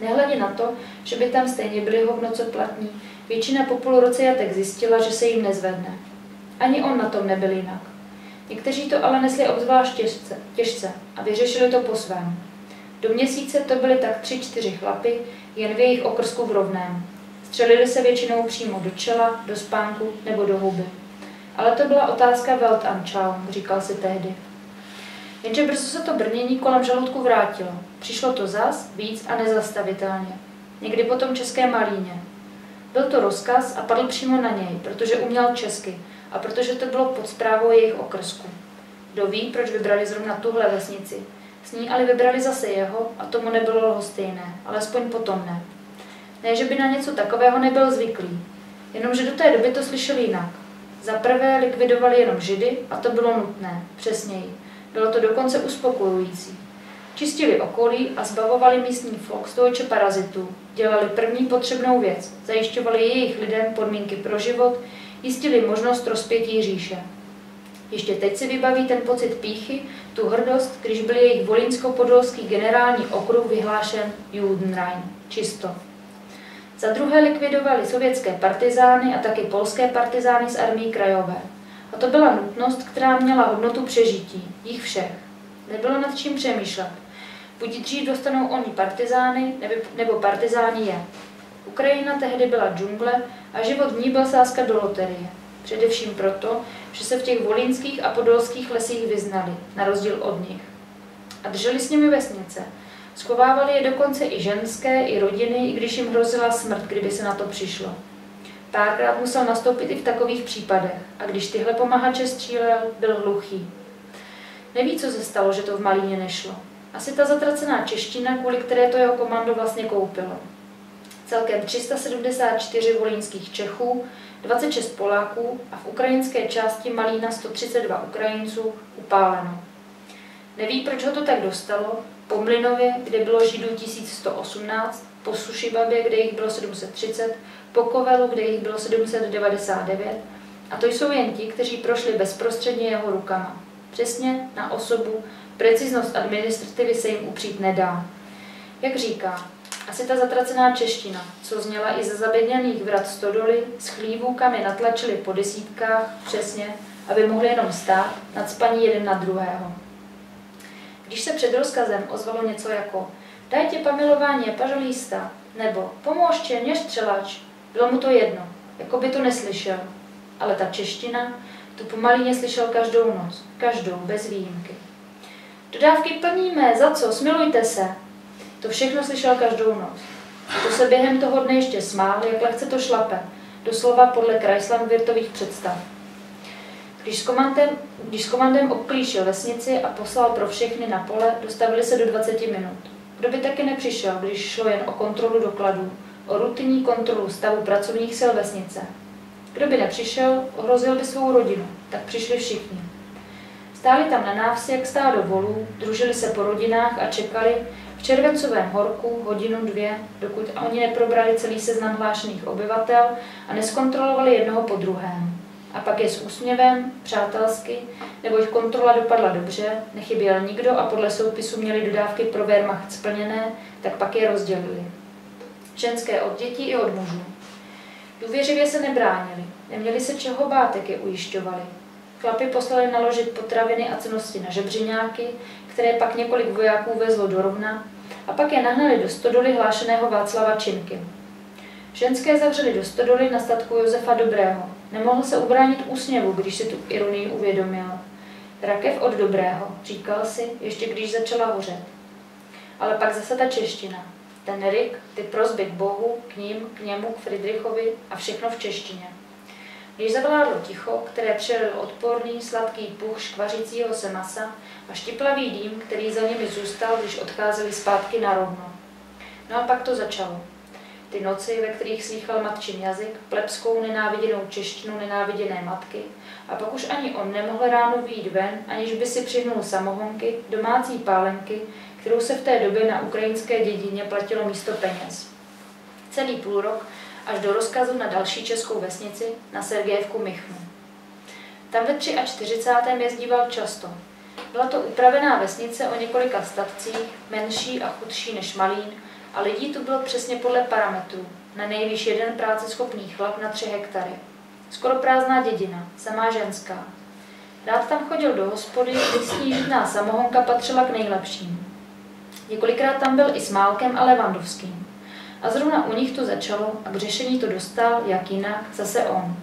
Nehledě na to, že by tam stejně byli hovnocoplatní, většina po půl roce jatek zjistila, že se jim nezvedne. Ani on na tom nebyl jinak. Někteří to ale nesli obzvlášť těžce, těžce a vyřešili to po svém. Do měsíce to byly tak tři, čtyři chlapy, jen v jejich okrsku v rovném. Střelili se většinou přímo do čela, do spánku nebo do huby. Ale to byla otázka Weltanschauung, říkal si tehdy. Jenže brzo se to brnění kolem žaludku vrátilo. Přišlo to zas, víc a nezastavitelně. Někdy potom české malíně. Byl to rozkaz a padl přímo na něj, protože uměl česky a protože to bylo pod zprávou jejich okrsku. Kdo ví, proč vybrali zrovna tuhle vesnici. S ní ale vybrali zase jeho a tomu nebylo lhostejné, alespoň potom ne. Ne, že by na něco takového nebyl zvyklý, jenomže do té doby to slyšel jinak. Za prvé likvidovali jenom židy a to bylo nutné, přesněji. Bylo to dokonce uspokojující. Čistili okolí a zbavovali místní Volksdeutsche parazitů. Dělali první potřebnou věc. Zajišťovali jejich lidem podmínky pro život, jistili možnost rozpětí říše. Ještě teď si vybaví ten pocit píchy, tu hrdost, když byl jejich volínsko-podolský generální okruh vyhlášen Judenrein, čisto. Za druhé likvidovali sovětské partizány a taky polské partizány z armí krajové. A to byla nutnost, která měla hodnotu přežití, jich všech. Nebylo nad čím přemýšlet. Buď dřív dostanou oni partizány, nebo partizáni je. Ukrajina tehdy byla džungle a život v ní byl sáska do loterie. Především proto, že se v těch volínských a podolských lesích vyznali, na rozdíl od nich. A drželi s nimi vesnice. Schovávali je dokonce i ženské, i rodiny, i když jim hrozila smrt, kdyby se na to přišlo. Párkrát musel nastoupit i v takových případech a když tyhle pomahače střílel, byl hluchý. Neví, co se stalo, že to v Malíně nešlo. Asi ta zatracená čeština, kvůli které to jeho komando vlastně koupilo. Celkem 374 volínských Čechů, 26 Poláků a v ukrajinské části Malína 132 Ukrajinců upáleno. Neví, proč ho to tak dostalo, po Mlinově, kde bylo Židů 1118, po Sušibabě, kde jich bylo 730, po Kovelu, kde jich bylo 799, a to jsou jen ti, kteří prošli bezprostředně jeho rukama. Přesně na osobu, preciznost administrativy se jim upřít nedá. Jak říká, asi ta zatracená čeština, co zněla i ze zabedněných vrat stodoly, s chlívůkami natlačili po desítkách, přesně, aby mohli jenom stát, nad spaní jeden na druhého. Když se před rozkazem ozvalo něco jako dajte pamilování pažolísta, nebo pomůžte, mě střelač, bylo mu to jedno, jako by to neslyšel. ale ta čeština, tu pomalíně slyšel každou noc, každou, bez výjimky. Dodávky plníme, za co, smilujte se. To všechno slyšel každou noc. To se během toho dne ještě smál, jak lehce to šlape, doslova podle Chryslandwirtových představ. Když s, komandem, když s komandem obklíšil vesnici a poslal pro všechny na pole, dostavili se do 20 minut. Kdo by taky nepřišel, když šlo jen o kontrolu dokladů, o rutinní kontrolu stavu pracovních sil vesnice. Kdo by nepřišel, ohrozil by svou rodinu, tak přišli všichni. Stáli tam na návsi jak stádo volů, družili se po rodinách a čekali v červencovém horku hodinu dvě, dokud oni neprobrali celý seznam hlášených obyvatel a neskontrolovali jednoho po druhém. A pak je s úsměvem, přátelsky, neboť kontrola dopadla dobře, nechyběl nikdo a podle soupisu měli dodávky pro Wehrmacht splněné, tak pak je rozdělili. Ženské od dětí i od mužů. Důvěřivě se nebránili, neměli se čeho bát, jak je ujišťovali. Chlapi poslali naložit potraviny a cenosti na žebřiňáky, které pak několik vojáků vezlo do rovna a pak je nahnali do stodoly hlášeného Václava Činky. Ženské zavřeli do stodoly na statku Josefa Dobrého. Nemohl se ubránit úsměvu, když si tu ironii uvědomil. Rakev od Dobrého, říkal si, ještě když začala hořet. Ale pak zase ta čeština. Ten Rik, ty prozby k Bohu, k ním, k němu, k Friedrichovi a všechno v češtině. Když zavládlo ticho, které přelil odporný, sladký puch škvařícího se masa a štiplavý dým, který za nimi zůstal, když odcházeli zpátky na rovno. No a pak to začalo. Ty noci, ve kterých slýchal matčin jazyk, plebskou nenáviděnou češtinu nenáviděné matky, a pak už ani on nemohl ráno výjít ven, aniž by si přihnul samohonky, domácí pálenky, kterou se v té době na ukrajinské dědině platilo místo peněz. Celý půl rok až do rozkazu na další českou vesnici, na Sergejevku Michnu. Tam ve 43. jezdíval často. Byla to upravená vesnice o několika statcích, menší a chudší než Malín, a lidí tu bylo přesně podle parametrů. Na nejvýš jeden práceschopný chlap na tři hektary. Skoro prázdná dědina, samá ženská. Rád tam chodil do hospody, místní žitná samohonka patřila k nejlepším. Několikrát tam byl i s Málkem a Levandovským. A zrovna u nich to začalo a k řešení to dostal, jak jinak, zase on.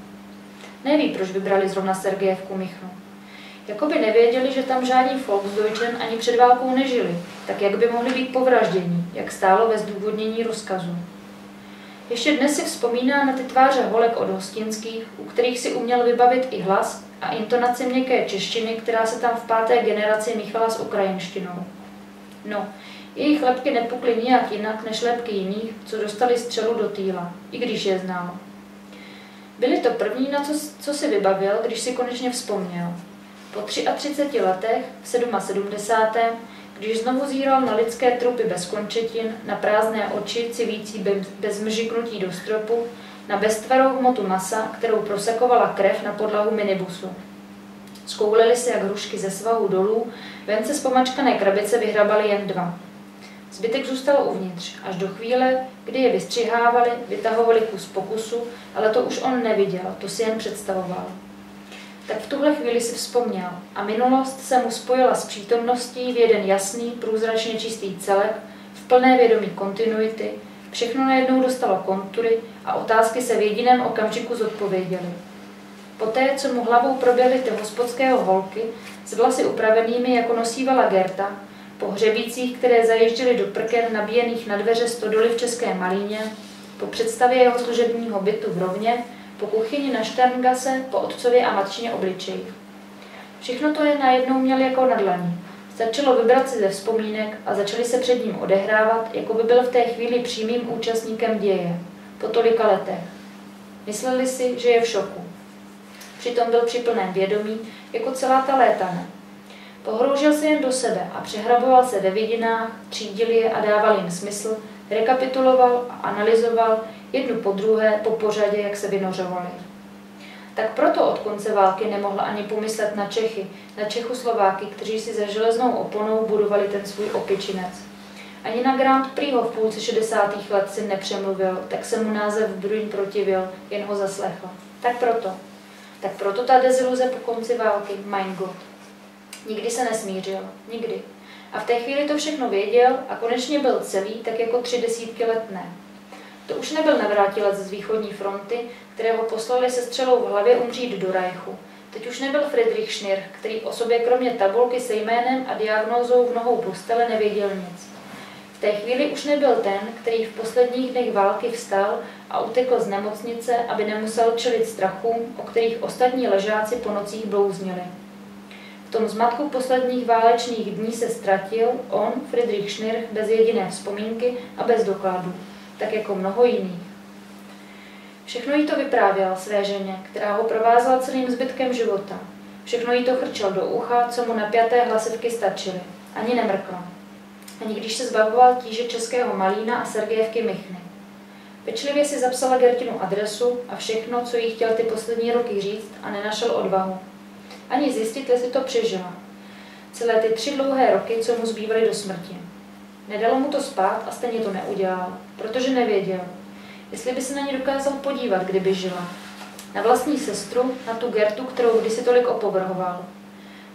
Neví, proč vybrali zrovna Sergejevku Michnu. Jakoby nevěděli, že tam žádní Volksdeutschen ani před válkou nežili, tak jak by mohli být povraždění, jak stálo ve zdůvodnění rozkazu. Ještě dnes si vzpomíná na ty tváře holek od hostinských, u kterých si uměl vybavit i hlas a intonaci měkké češtiny, která se tam v páté generaci míchala s ukrajinštinou. No, jejich lepky nepukly nijak jinak než lepky jiných, co dostali střelu do týla, i když je znal. Byli to první, na co, co si vybavil, když si konečně vzpomněl. Po 33 letech, v 77. když znovu zíral na lidské trupy bez končetin, na prázdné oči civící bez mžiknutí do stropu, na beztvarou hmotu masa, kterou prosekovala krev na podlahu minibusu. Skoulili se jak hrušky ze svahu dolů, vence z pomačkané krabice vyhrabali jen dva. Zbytek zůstal uvnitř, až do chvíle, kdy je vystřihávali, vytahovali kus po kusu, ale to už on neviděl, to si jen představoval. Tak v tuhle chvíli si vzpomněl a minulost se mu spojila s přítomností v jeden jasný, průzračně čistý celek, v plné vědomí kontinuity, všechno najednou dostalo kontury a otázky se v jediném okamžiku zodpověděly. Poté, co mu hlavou proběhly ty hospodského holky, s vlasy upravenými, jako nosívala Gerta, po hřebících, které zajížděly do prken nabíjených na dveře stodoly v České Malíně, po představě jeho služebního bytu v Rovně, po kuchyni na Šterngase, po otcově a matčině obličeji. Všechno to je najednou měl jako na dlaní. Stačilo vybrat si ze vzpomínek a začali se před ním odehrávat, jako by byl v té chvíli přímým účastníkem děje. Po tolika letech. Mysleli si, že je v šoku. Přitom byl při plném vědomí, jako celá ta léta ne. Pohroužil se jen do sebe a přehraboval se ve vidinách, třídil je a dával jim smysl, rekapituloval a analyzoval jednu po druhé po pořadě, jak se vynořovali. Tak proto od konce války nemohla ani pomyslet na Čechy, na Čechoslováky, kteří si za železnou oponou budovali ten svůj opičinec. Ani na Grand Prix ho v půlce 60. let si nepřemluvil, tak se mu název Bruin protivil, jen ho zaslechl. Tak proto. Tak proto ta deziluze po konci války, mein Gott. Nikdy se nesmířil, nikdy. A v té chvíli to všechno věděl a konečně byl celý, tak jako tři desítky let ne. To už nebyl navrátilec z východní fronty, kterého poslali se střelou v hlavě umřít do Rajchu. Teď už nebyl Friedrich Schnir, který o sobě kromě tabulky se jménem a diagnózou v nohou postele nevěděl nic. V té chvíli už nebyl ten, který v posledních dnech války vstal a utekl z nemocnice, aby nemusel čelit strachům, o kterých ostatní ležáci po nocích blouznili. V tom zmatku posledních válečných dní se ztratil on, Friedrich Schnir, bez jediné vzpomínky a bez dokladů, tak jako mnoho jiných. Všechno jí to vyprávěl své ženě, která ho provázela celým zbytkem života. Všechno jí to chrčel do ucha, co mu napjaté hlasivky stačily. Ani nemrkla. Ani když se zbavoval tíže českého Malína a Sergejevky Michny. Pečlivě si zapsala Gertinu adresu a všechno, co jí chtěl ty poslední roky říct a nenašel odvahu. Ani zjistit, jestli to přežila. Celé ty tři dlouhé roky, co mu zbývaly do smrti. Nedalo mu to spát a stejně to neudělal, protože nevěděl, jestli by se na ně dokázal podívat, kdyby žila. Na vlastní sestru, na tu Gertu, kterou kdysi tolik opovrhoval.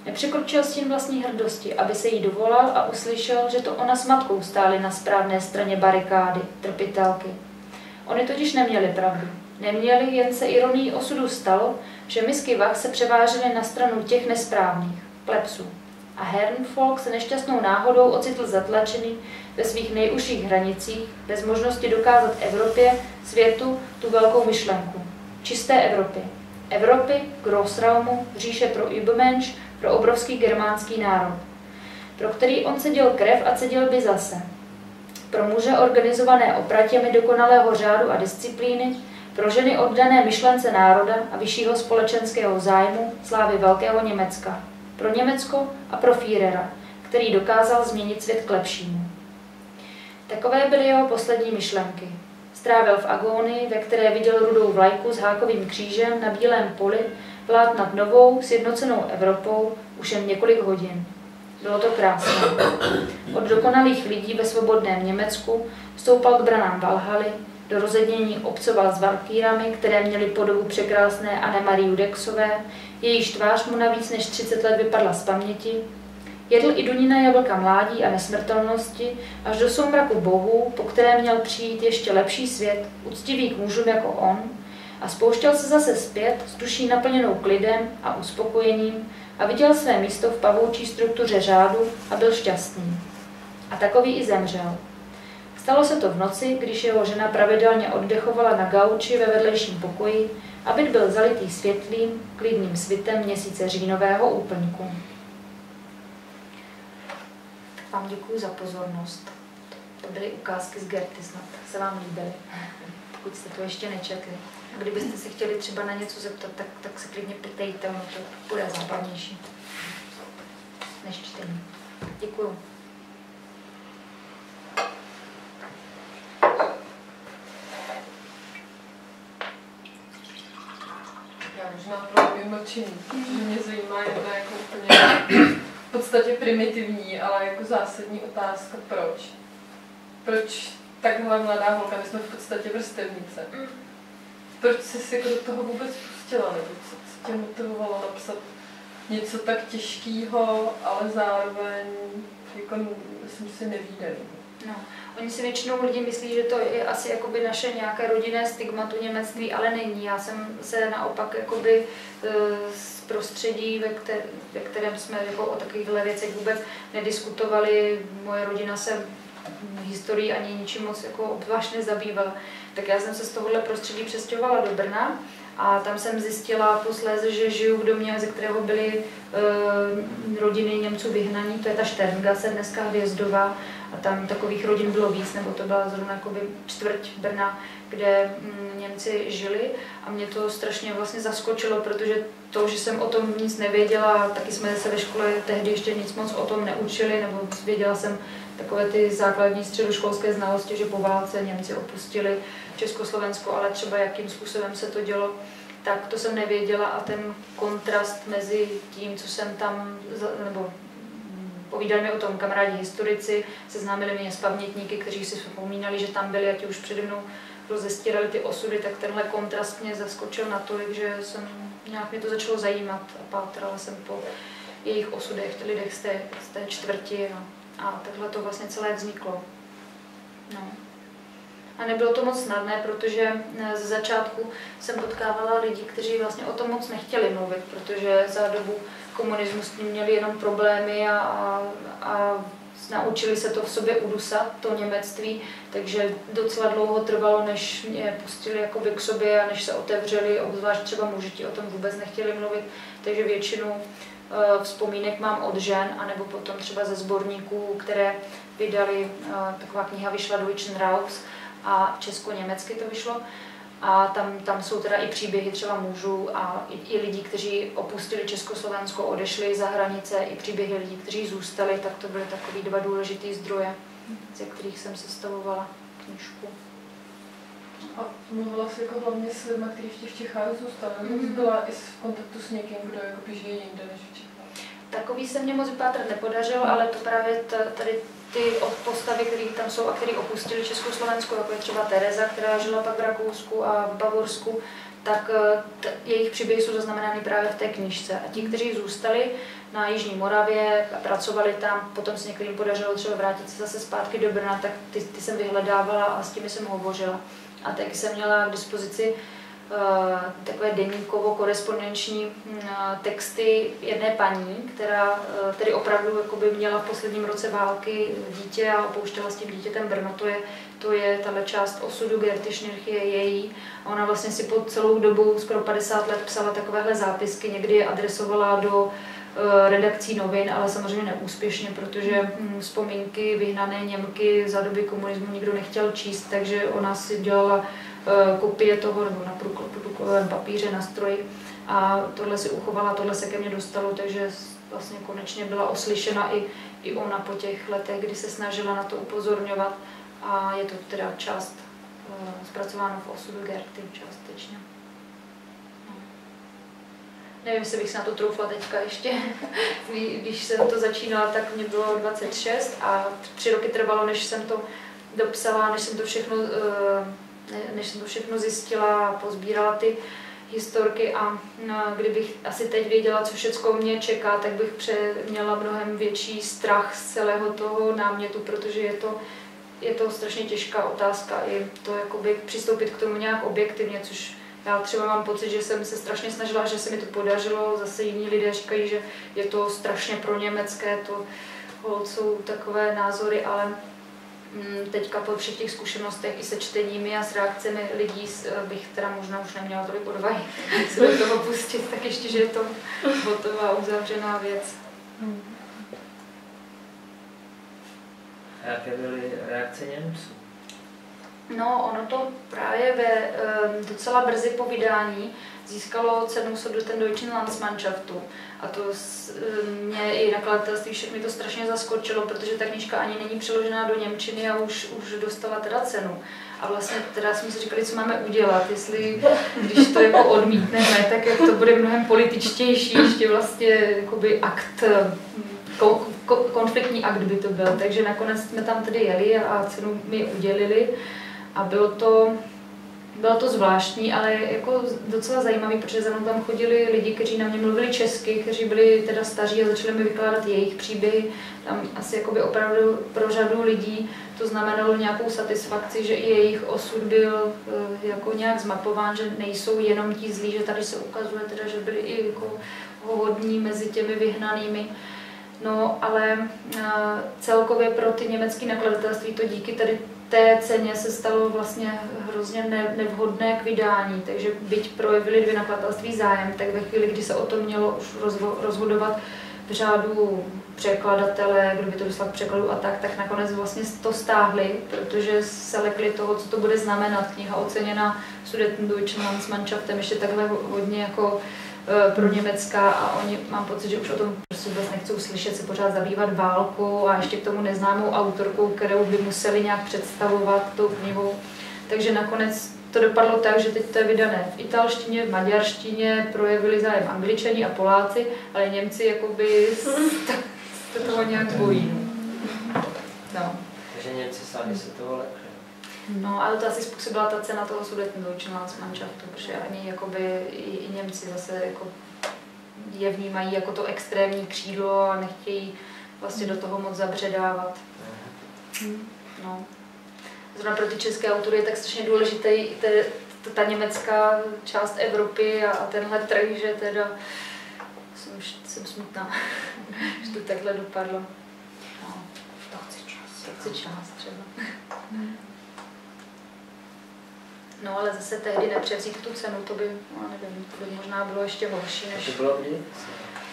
Nepřekročil s tím vlastní hrdosti, aby se jí dovolal a uslyšel, že to ona s matkou stály na správné straně barikády, trpitelky. Oni totiž neměli pravdu. Neměli, jen se ironii osudu stalo, že misky vach se převážely na stranu těch nesprávných, plepsů. A Hernfolk se nešťastnou náhodou ocitl zatlačený ve svých nejužších hranicích, bez možnosti dokázat Evropě, světu, tu velkou myšlenku. Čisté Evropy. Evropy, Grossraumu, říše pro Übermensch, pro obrovský germánský národ, pro který on cedil krev a cedil by zase. Pro muže organizované opratěmi dokonalého řádu a disciplíny, pro ženy oddané myšlence národa a vyššího společenského zájmu slávy Velkého Německa, pro Německo a pro Führera, který dokázal změnit svět k lepšímu. Takové byly jeho poslední myšlenky. Strávil v agónii, ve které viděl rudou vlajku s hákovým křížem na bílém poli vlád nad novou, sjednocenou Evropou už jen několik hodin. Bylo to krásné. Od dokonalých lidí ve svobodném Německu vstoupal k branám Valhaly, do rozednění obcoval s valkýrami, které měly podobu překrásné Anne Marie Judexové, jejíž tvář mu navíc než 30 let vypadla z paměti, jedl i Dunina jablka mládí a nesmrtelnosti až do soumraku bohů, po kterém měl přijít ještě lepší svět, úctivý k mužům jako on, a spouštěl se zase zpět s duší naplněnou klidem a uspokojením a viděl své místo v pavoučí struktuře řádu a byl šťastný. A takový i zemřel. Stalo se to v noci, když jeho žena pravidelně oddechovala na gauči ve vedlejším pokoji, aby byl zalitý světlým, klidným svitem měsíce říjnového úplňku. Tak vám děkuji za pozornost. To byly ukázky z Gerty, snad se vám líbily, pokud jste to ještě nečetli. A kdybyste se chtěli třeba na něco zeptat, tak, tak se klidně ptejte, ono to bude zábavnější než čtení. Děkuju. Já možná pro vymlčení, protože mě zajímá jedna jako úplně v podstatě primitivní, ale jako zásadní otázka, proč? Proč takhle mladá holka, my jsme v podstatě vrstevnice. Proč jsi si jako do toho vůbec pustila, nebo co, co tě motivovalo napsat něco tak těžkého, ale zároveň jako, myslím si, nevýdaný. No. Oni si většinou lidi myslí, že to je asi jakoby naše nějaké rodinné stigma tu němectví, ale není. Já jsem se naopak jakoby e, z prostředí, ve, kter, ve kterém jsme jako o takovýchhle věcech vůbec nediskutovali. Moje rodina se historii ani ničím moc jako obzvlášť zabývala. Tak já jsem se z tohohle prostředí přestěhovala do Brna a tam jsem zjistila posléze, že žiju v domě, ze kterého byly e, rodiny Němců vyhnaní, to je ta Šterngasse, dneska Hvězdová, a tam takových rodin bylo víc, nebo to byla zrovna jakoby čtvrť Brna, kde mm, Němci žili. A mě to strašně vlastně zaskočilo, protože to, že jsem o tom nic nevěděla, taky jsme se ve škole tehdy ještě nic moc o tom neučili, nebo věděla jsem takové ty základní středoškolské znalosti, že po válce Němci opustili Československo, ale třeba jakým způsobem se to dělo, tak to jsem nevěděla. A ten kontrast mezi tím, co jsem tam, nebo povídali mi o tom kamarádi historici, seznámili mě s pamětníky, kteří si vzpomínali, že tam byli, ať už přede mnou rozestírali ty osudy, tak tenhle kontrast mě zaskočil natolik, že jsem nějak mě to začalo zajímat a pátrala jsem po jejich osudech, těch lidech z té, z té čtvrti a, a takhle to vlastně celé vzniklo. No. A nebylo to moc snadné, protože eh, ze začátku jsem potkávala lidi, kteří vlastně o tom moc nechtěli mluvit, protože za dobu komunismu s tím měli jenom problémy a, a, a naučili se to v sobě udusat, to němectví, takže docela dlouho trvalo, než mě pustili jakoby k sobě a než se otevřeli, obzvlášť třeba muži ti o tom vůbec nechtěli mluvit, takže většinu uh, vzpomínek mám od žen, anebo potom třeba ze sborníků, které vydali, uh, taková kniha vyšla Deutschen Raus a česko-německy to vyšlo, a tam, tam jsou teda i příběhy třeba mužů a i, i lidí, kteří opustili Československo, odešli za hranice, i příběhy lidí, kteří zůstali, tak to byly takový dva důležitý zdroje, ze kterých jsem sestavovala knižku. A mluvila jsi jako hlavně s lidmi, kteří ještě v Čechách zůstali, mm-hmm. byla i v kontaktu s někým, kdo jako žije jinde než v Čechách? Takový se mě moc vypátrat nepodařilo, ale to právě tady ty postavy, které tam jsou a které opustili Československo, jako je třeba Tereza, která žila pak v Rakousku a v Bavorsku, tak eh, jejich příběhy jsou zaznamenány právě v té knižce. A ti, kteří zůstali na Jižní Moravě a pracovali tam, potom se některým podařilo třeba vrátit se zase zpátky do Brna, tak ty, ty jsem vyhledávala a s těmi jsem hovořila. A taky jsem měla k dispozici Eh, takové deníkovo-korespondenční mm, eh, texty jedné paní, která eh, tedy opravdu jakoby měla v posledním roce války dítě a opouštěla s tím dítětem Brno. To je, to je tahle část osudu Gerty Schnirch je její. A ona vlastně si po celou dobu, skoro 50 let, psala takovéhle zápisky, někdy je adresovala do redakcí novin, ale samozřejmě neúspěšně, protože mm, vzpomínky vyhnané Němky za doby komunismu nikdo nechtěl číst, takže ona si dělala Eh, kopie toho nebo na průkladovém papíře, na stroji a tohle si uchovala, tohle se ke mně dostalo, takže vlastně konečně byla oslyšena i, i ona po těch letech, kdy se snažila na to upozorňovat a je to teda část uh, zpracováno v osudu Gerty částečně. No. Nevím, jestli bych se na to troufla teďka ještě. Když jsem to začínala, tak mě bylo 26 a tři roky trvalo, než jsem to dopsala, než jsem to všechno uh, než jsem to všechno zjistila a pozbírala ty historky a no, kdybych asi teď věděla, co všechno mě čeká, tak bych pře, měla mnohem větší strach z celého toho námětu, protože je to, je to strašně těžká otázka. I to jakoby přistoupit k tomu nějak objektivně, což já třeba mám pocit, že jsem se strašně snažila, že se mi to podařilo, zase jiní lidé říkají, že je to strašně pro německé, to jsou takové názory, ale teďka po všech těch zkušenostech i se čteními a s reakcemi lidí eh, bych teda možná už neměla tolik odvahy se do toho pustit, tak ještě, že je to hotová, uzavřená věc. A jaké byly reakce Němců? No, ono to právě ve, um, docela brzy po vydání získalo cenu ten Deutschen Landsmannschaftu. A to mě i nakladatelství všechny to strašně zaskočilo, protože ta knižka ani není přeložená do Němčiny a už, už dostala teda cenu. A vlastně teda jsme si říkali, co máme udělat, jestli, když to jako odmítneme, tak jak to bude mnohem političtější, ještě vlastně jakoby akt, ko, konfliktní akt by to byl. Takže nakonec jsme tam tedy jeli a cenu mi udělili a bylo to bylo to zvláštní, ale jako docela zajímavý, protože za mnou tam chodili lidi, kteří na mě mluvili česky, kteří byli teda staří a začali mi vykládat jejich příběhy. Tam asi jakoby opravdu pro řadu lidí to znamenalo nějakou satisfakci, že i jejich osud byl eh, jako nějak zmapován, že nejsou jenom ti zlí, že tady se ukazuje teda, že byli i jako hodní mezi těmi vyhnanými. No, ale uh, celkově pro ty německé nakladatelství to díky tady té ceně se stalo vlastně hrozně ne, nevhodné k vydání, takže byť projevili dvě nakladatelství zájem, tak ve chvíli, kdy se o tom mělo už rozhodovat v řádu překladatele, kdo by to k překladu a tak, tak nakonec vlastně to stáhli, protože se lekli toho, co to bude znamenat. Kniha oceněna Sudetendeutschen Landsmannschaftem ještě takhle hodně jako pro Německa a oni, mám pocit, že už o tom prostě vůbec nechcou slyšet, se pořád zabývat válkou a ještě k tomu neznámou autorkou, kterou by museli nějak představovat tou knihou. Takže nakonec to dopadlo tak, že teď to je vydané v italštině, v maďarštině, projevili zájem angličani a Poláci, ale Němci jakoby se toho nějak bojí. No. Takže Němci sami se toho lekli. No, ale to asi způsobila ta cena toho Sudetendeutschen Landsmannschaftu, protože ani jakoby i, i Němci zase jako je vnímají jako to extrémní křídlo a nechtějí vlastně do toho moc zabředávat. No. zrovna pro ty české autory je tak strašně důležitý te, ta německá část Evropy a, a tenhle trh, že teda jsem, jsem smutná, že to takhle dopadlo. No, to chce čas. To chce čas třeba. No ale zase tehdy nepřevzít tu cenu, to by, no, nevím, to by možná bylo ještě horší. Než... To bylo?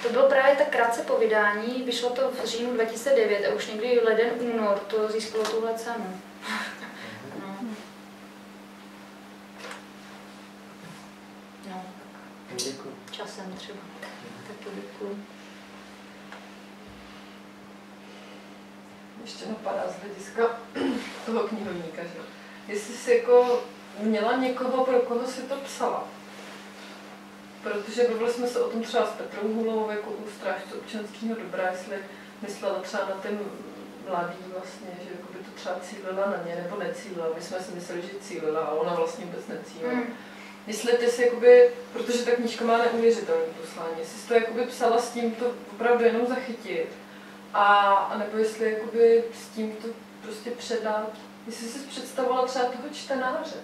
To bylo právě tak krátce po vydání, vyšlo to v říjnu 2009 a už někdy leden, únor to získalo tuhle cenu. No. No, Děkuji. časem třeba. Taky děkuji. Ještě napadá z hlediska toho knihovníka, že? Jestli jsi jako měla někoho, pro koho si to psala. Protože bavili jsme se o tom třeba s Petrou Hulovou, jako u strážců občanského dobra, jestli myslela třeba na ten mladý vlastně, že jako by to třeba cílila na ně, nebo necílila. My jsme si mysleli, že cílila, a ona vlastně vůbec necílila. Hmm. Ty si jakoby, protože ta knížka má neuvěřitelné poslání, jestli jsi to jakoby psala s tím to opravdu jenom zachytit, a, a nebo jestli jakoby s tím to prostě předat, jestli jsi představovala třeba toho čtenáře.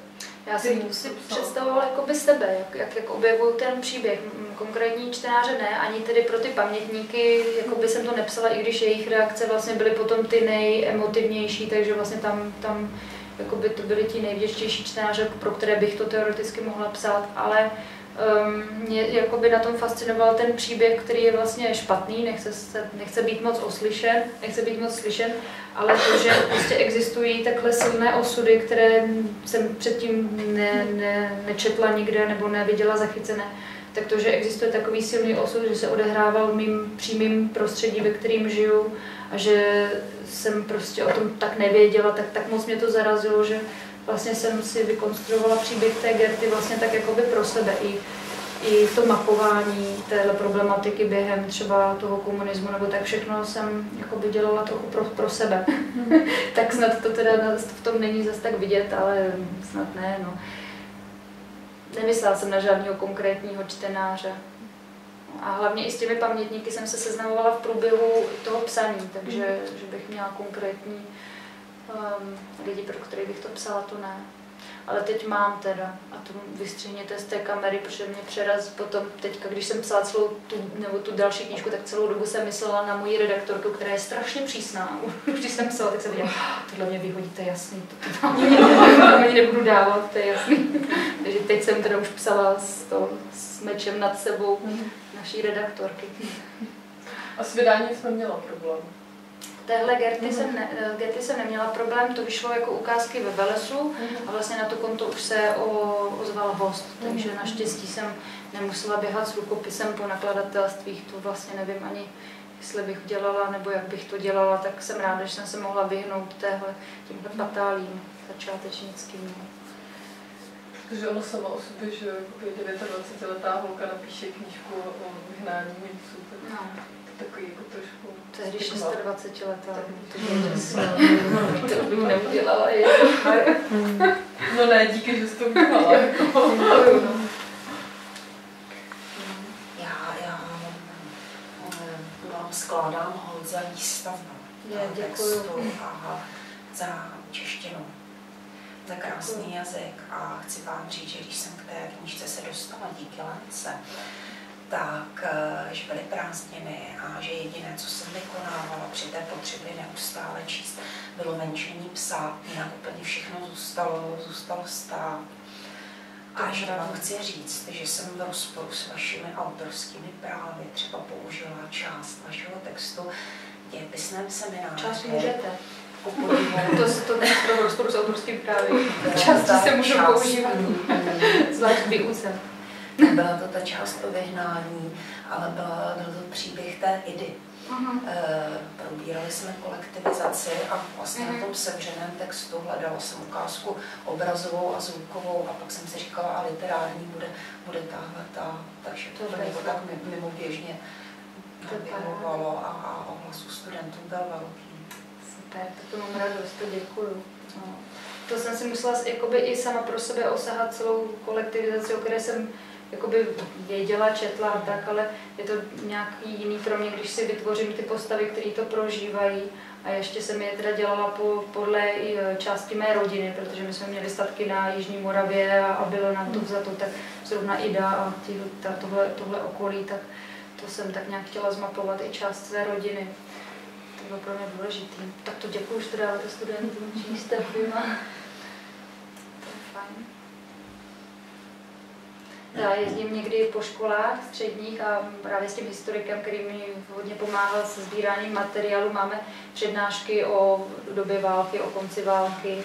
Já jsem si psal. představovala jakoby sebe, jak, jak, jak objevuju ten příběh. Konkrétní čtenáře ne, ani tedy pro ty pamětníky, jakoby jsem to nepsala, i když jejich reakce vlastně byly potom ty nejemotivnější, takže vlastně tam, tam jakoby to byly ti nejvděčtější čtenáře, pro které bych to teoreticky mohla psát, ale um, mě jakoby na tom fascinoval ten příběh, který je vlastně špatný, nechce, se, nechce být moc oslyšen, nechce být moc slyšen, ale to, že prostě existují takhle silné osudy, které jsem předtím ne, ne, nečetla nikde nebo neviděla zachycené, tak to, že existuje takový silný osud, že se odehrával v mým přímým prostředí, ve kterým žiju a že jsem prostě o tom tak nevěděla, tak, tak moc mě to zarazilo, že vlastně jsem si vykonstruovala příběh té Gerty vlastně tak jakoby pro sebe i, i to mapování téhle problematiky během třeba toho komunismu nebo tak všechno jsem jakoby dělala trochu pro, pro sebe. tak snad to teda v tom není zase tak vidět, ale snad ne, no. Nemyslela jsem na žádného konkrétního čtenáře. A hlavně i s těmi pamětníky jsem se seznamovala v průběhu toho psaní, takže že bych měla konkrétní um, lidi, pro které bych to psala, to ne. Ale teď mám teda, a to vystřihněte z té kamery, protože mě přeraz potom, teďka, když jsem psala celou tu, nebo tu další knížku, tak celou dobu jsem myslela na moji redaktorku, která je strašně přísná. Už když jsem psala, tak jsem viděla, tohle mě vyhodíte jasný, to, to tam ani nebudu dávat, to je jasný. Takže teď jsem teda už psala s, to, s mečem nad sebou naší redaktorky. A s vydáním jsme měla problém. Téhle Gerty, jsem ne, Gerty jsem neměla problém, to vyšlo jako ukázky ve Velesu a vlastně na to konto už se o, ozval host, takže naštěstí jsem nemusela běhat s rukopisem po nakladatelstvích, to vlastně nevím ani, jestli bych dělala nebo jak bych to dělala, tak jsem ráda, že jsem se mohla vyhnout téhle, těmhle patálím začátečnickým. no. Protože ono samo o sobě, že jakoby 29-letá holka napíše knížku o vyhnání Němců, tak No, takový jako trošku... tehdy stigma. 26 letá, Tak. to bych neudělala. Je. No ne, díky, že jsi to udělala. Já, já vám skládám hold za výstavbu. Je, toho děkuju. textu A za češtinu. Za krásný jazyk. A chci vám říct, že když jsem k té knížce se dostala díky Lence, tak eh, že byly prázdniny a že jediné, co jsem vykonávala při té potřebě neustále číst, bylo venčení psa, jinak úplně všechno zůstalo, zůstalo stát. A že vám chci říct, že jsem v rozporu s vašimi autorskými právy třeba použila část vašeho textu v dějepisném semináři. Čas můžete. To, to není pro rozporu s autorským právem. Části se můžou Část. používat. Zvlášť výuce. Byla to ta část o vyhnání, ale byla, byl to příběh té idy. Eh, Probírali jsme kolektivizaci a vlastně na tom sevřeném textu hledala jsem ukázku obrazovou a zvukovou a pak jsem si říkala, a literární bude, bude tahle ta, takže To to nebo tak mi- mimo běžně To je vyhovovalo a, a ohlas u studentů byl velký. Super, tak to mám radost, to děkuju. No. To jsem si musela jakoby i sama pro sebe osahat celou kolektivizaci, o které jsem jakoby věděla, četla a tak, ale je to nějaký jiný pro mě, když si vytvořím ty postavy, které to prožívají A ještě jsem je teda dělala po, podle e, části mé rodiny, protože my jsme měli statky na Jižní Moravě a, a bylo nám to vzato, tak zrovna Ida a tí, ta, tohle, tohle okolí, tak to jsem tak nějak chtěla zmapovat i část své rodiny. To bylo pro mě důležitý. Tak to děkuji, že to dáváte studentům, číst a Já jezdím někdy po školách středních a právě s tím historikem, který mi hodně pomáhal se sbíráním materiálu, máme přednášky o době války, o konci války.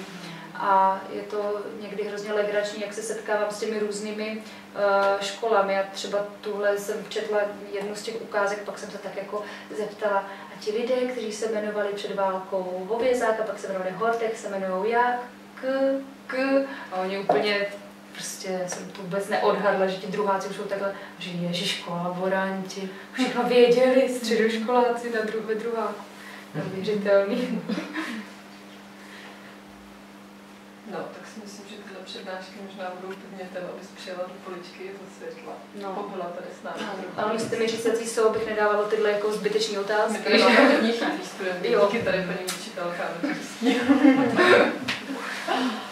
A je to někdy hrozně legrační, jak se setkávám s těmi různými uh, školami. Já třeba tuhle jsem četla jednu z těch ukázek, pak jsem se tak jako zeptala, a ti lidé, kteří se jmenovali před válkou Vovězák a pak se jmenovali Hortek, se jmenují jak? K, k. A oni úplně prostě jsem to vůbec neodhadla, že ti druháci už jsou takhle, že ježiš, kolaboranti, všechno věděli, středoškoláci na dru- ve druháku. Neuvěřitelný. No, tak si myslím, že tyhle přednášky možná budou ten, abys přijela do poličky do světla. No. Pobyla tady s námi. No. Ale myslíte mi, že se jsou, abych nedávala tyhle jako zbytečné otázky. My tady máme hodně chytrý studenty, díky tady paní učitelka.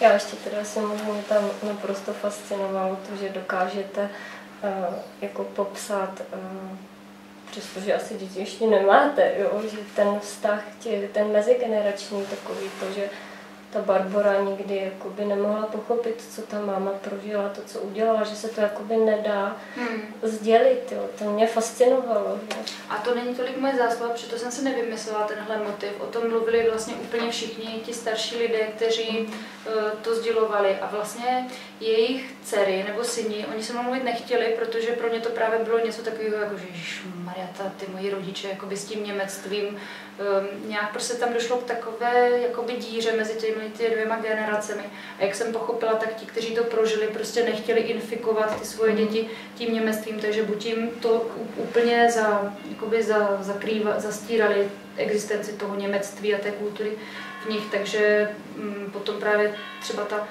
Já ještě teda si můžu, mě tam naprosto fascinovalo to, že dokážete uh, jako popsat, uh, přestože asi děti ještě nemáte, jo, že ten vztah, tě, ten mezigenerační takový to, že ta Barbara nikdy jakoby nemohla pochopit, co ta máma prožila, to, co udělala, že se to jakoby nedá hmm. sdělit. Jo. To mě fascinovalo. Že? A to není tolik moje zásluha, protože jsem si nevymyslela tenhle motiv. O tom mluvili vlastně úplně všichni ti starší lidé, kteří uh, to sdělovali. A vlastně jejich dcery nebo syni, oni se mluvit nechtěli, protože pro ně to právě bylo něco takového, jako že Maria, ty moji rodiče jakoby s tím němectvím, um, nějak prostě tam došlo k takové jakoby díře mezi těmi ty dvěma generacemi. A jak jsem pochopila, tak ti, kteří to prožili, prostě nechtěli infikovat ty svoje mhm. děti tím němectvím, takže buď jim to úplně za, jakoby za, zakrýva, zastírali existenci toho němectví a té kultury v nich, takže um, potom právě třeba ta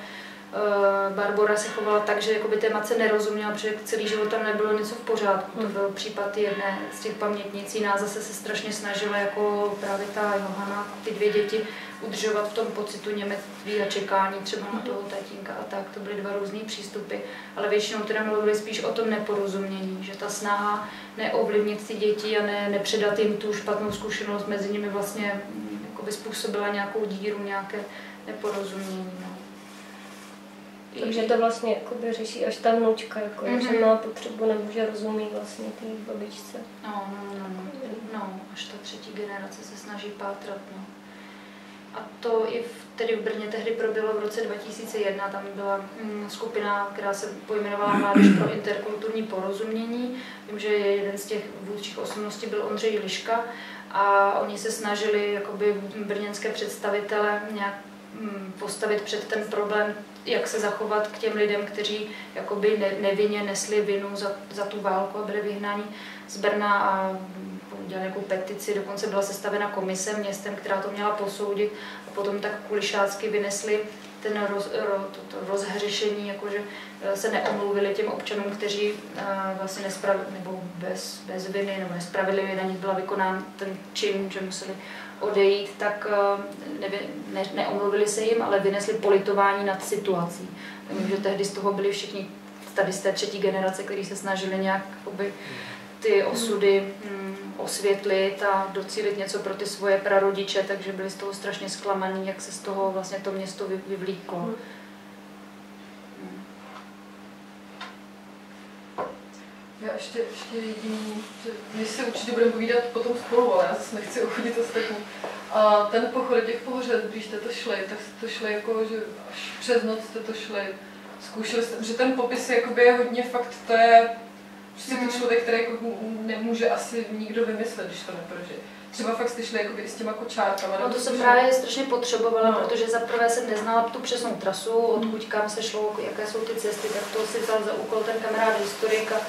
Barbora se chovala tak, že jakoby té matce nerozuměla, protože celý život tam nebylo něco v pořádku. To byl případ jedné z těch pamětnic, jiná zase se strašně snažila jako právě ta Johana, ty dvě děti udržovat v tom pocitu němectví a čekání třeba na toho tatínka a tak. To byly dva různé přístupy, ale většinou teda mluvili spíš o tom neporozumění, že ta snaha neovlivnit ty děti a ne, nepředat jim tu špatnou zkušenost mezi nimi vlastně mm, jako by způsobila nějakou díru, nějaké neporozumění. No. Takže to vlastně jakoby řeší až ta vnučka, jako mm-hmm. že má potřebu nebo že rozumí vlastně té babičce. No, no, no, no, no, až ta třetí generace se snaží pátrat, no. A to i v, tedy v Brně tehdy proběhlo v roce 2001, tam byla mm, skupina, která se pojmenovala Mládež pro interkulturní porozumění. Vím, že jeden z těch vůdčích osobností byl Ondřej Liška a oni se snažili jakoby brněnské představitele nějak mm, postavit před ten problém jak se zachovat k těm lidem, kteří jakoby ne, nevinně nesli vinu za, za tu válku a byli vyhnáni z Brna a udělali nějakou petici, dokonce byla sestavena komise městem, která to měla posoudit a potom tak kulišácky vynesli ten roz, ro, to, to rozhřešení, jakože e, se neomluvili těm občanům, kteří uh, vlastně nesprav, nebo bez, bez viny nebo nespravedlivě na nich byla vykonán ten čin, že museli odejít, tak eh, ne, ne, neomluvili se jim, ale vynesli politování nad situací. Takže tehdy z toho byli všichni tady z té třetí generace, kteří se snažili nějak oby, ty osudy mm, osvětlit a docílit něco pro ty svoje prarodiče, takže byli z toho strašně zklamaný, jak se z toho vlastně to město vyvlíklo. Hmm. Já ještě, ještě jediný, že my si určitě budeme povídat potom spolu, ale já zase nechci uchodit ostatní. A ten pochod těch pohořet, když jste to šli, tak jste to šli jako, že až přes noc jste to šli, zkoušeli jste, že ten popis jakoby je hodně fakt, to je prostě mhm. člověk, který jako nemůže asi nikdo vymyslet, když to neprožije. Třeba fakt jste šli jakoby s těma kočárkama. No to jsem právě strašně potřebovala, no. protože za prvé jsem neznala tu přesnou trasu, odkud kam se šlo, jaké jsou ty cesty, tak to si vzal za úkol ten kamarád historik a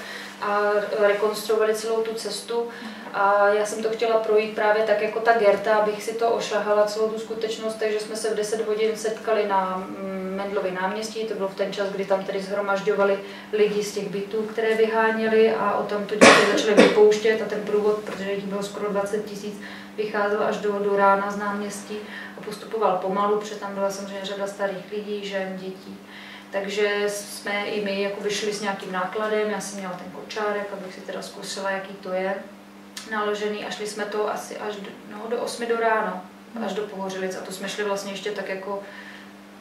a rekonstruovali celou tu cestu. A já jsem to chtěla projít právě tak jako ta Gerta, abych si to ošahala celou tu skutečnost, takže jsme se v 10 hodin setkali na mm, Mendlově náměstí, to bylo v ten čas, kdy tam tedy zhromažďovali lidi z těch bytů, které vyháněli a o tam to děti začaly vypouštět a ten průvod, protože jich bylo skoro 20 tisíc, vycházel až do, do rána z náměstí a postupoval pomalu, protože tam byla samozřejmě řada starých lidí, žen, dětí. Takže jsme i my jako vyšli s nějakým nákladem, já jsem měla ten kočárek, abych si teda zkusila, jaký to je naložený a šli jsme to asi až do, no, do 8 do rána, až do Pohořilic a to jsme šli vlastně ještě tak jako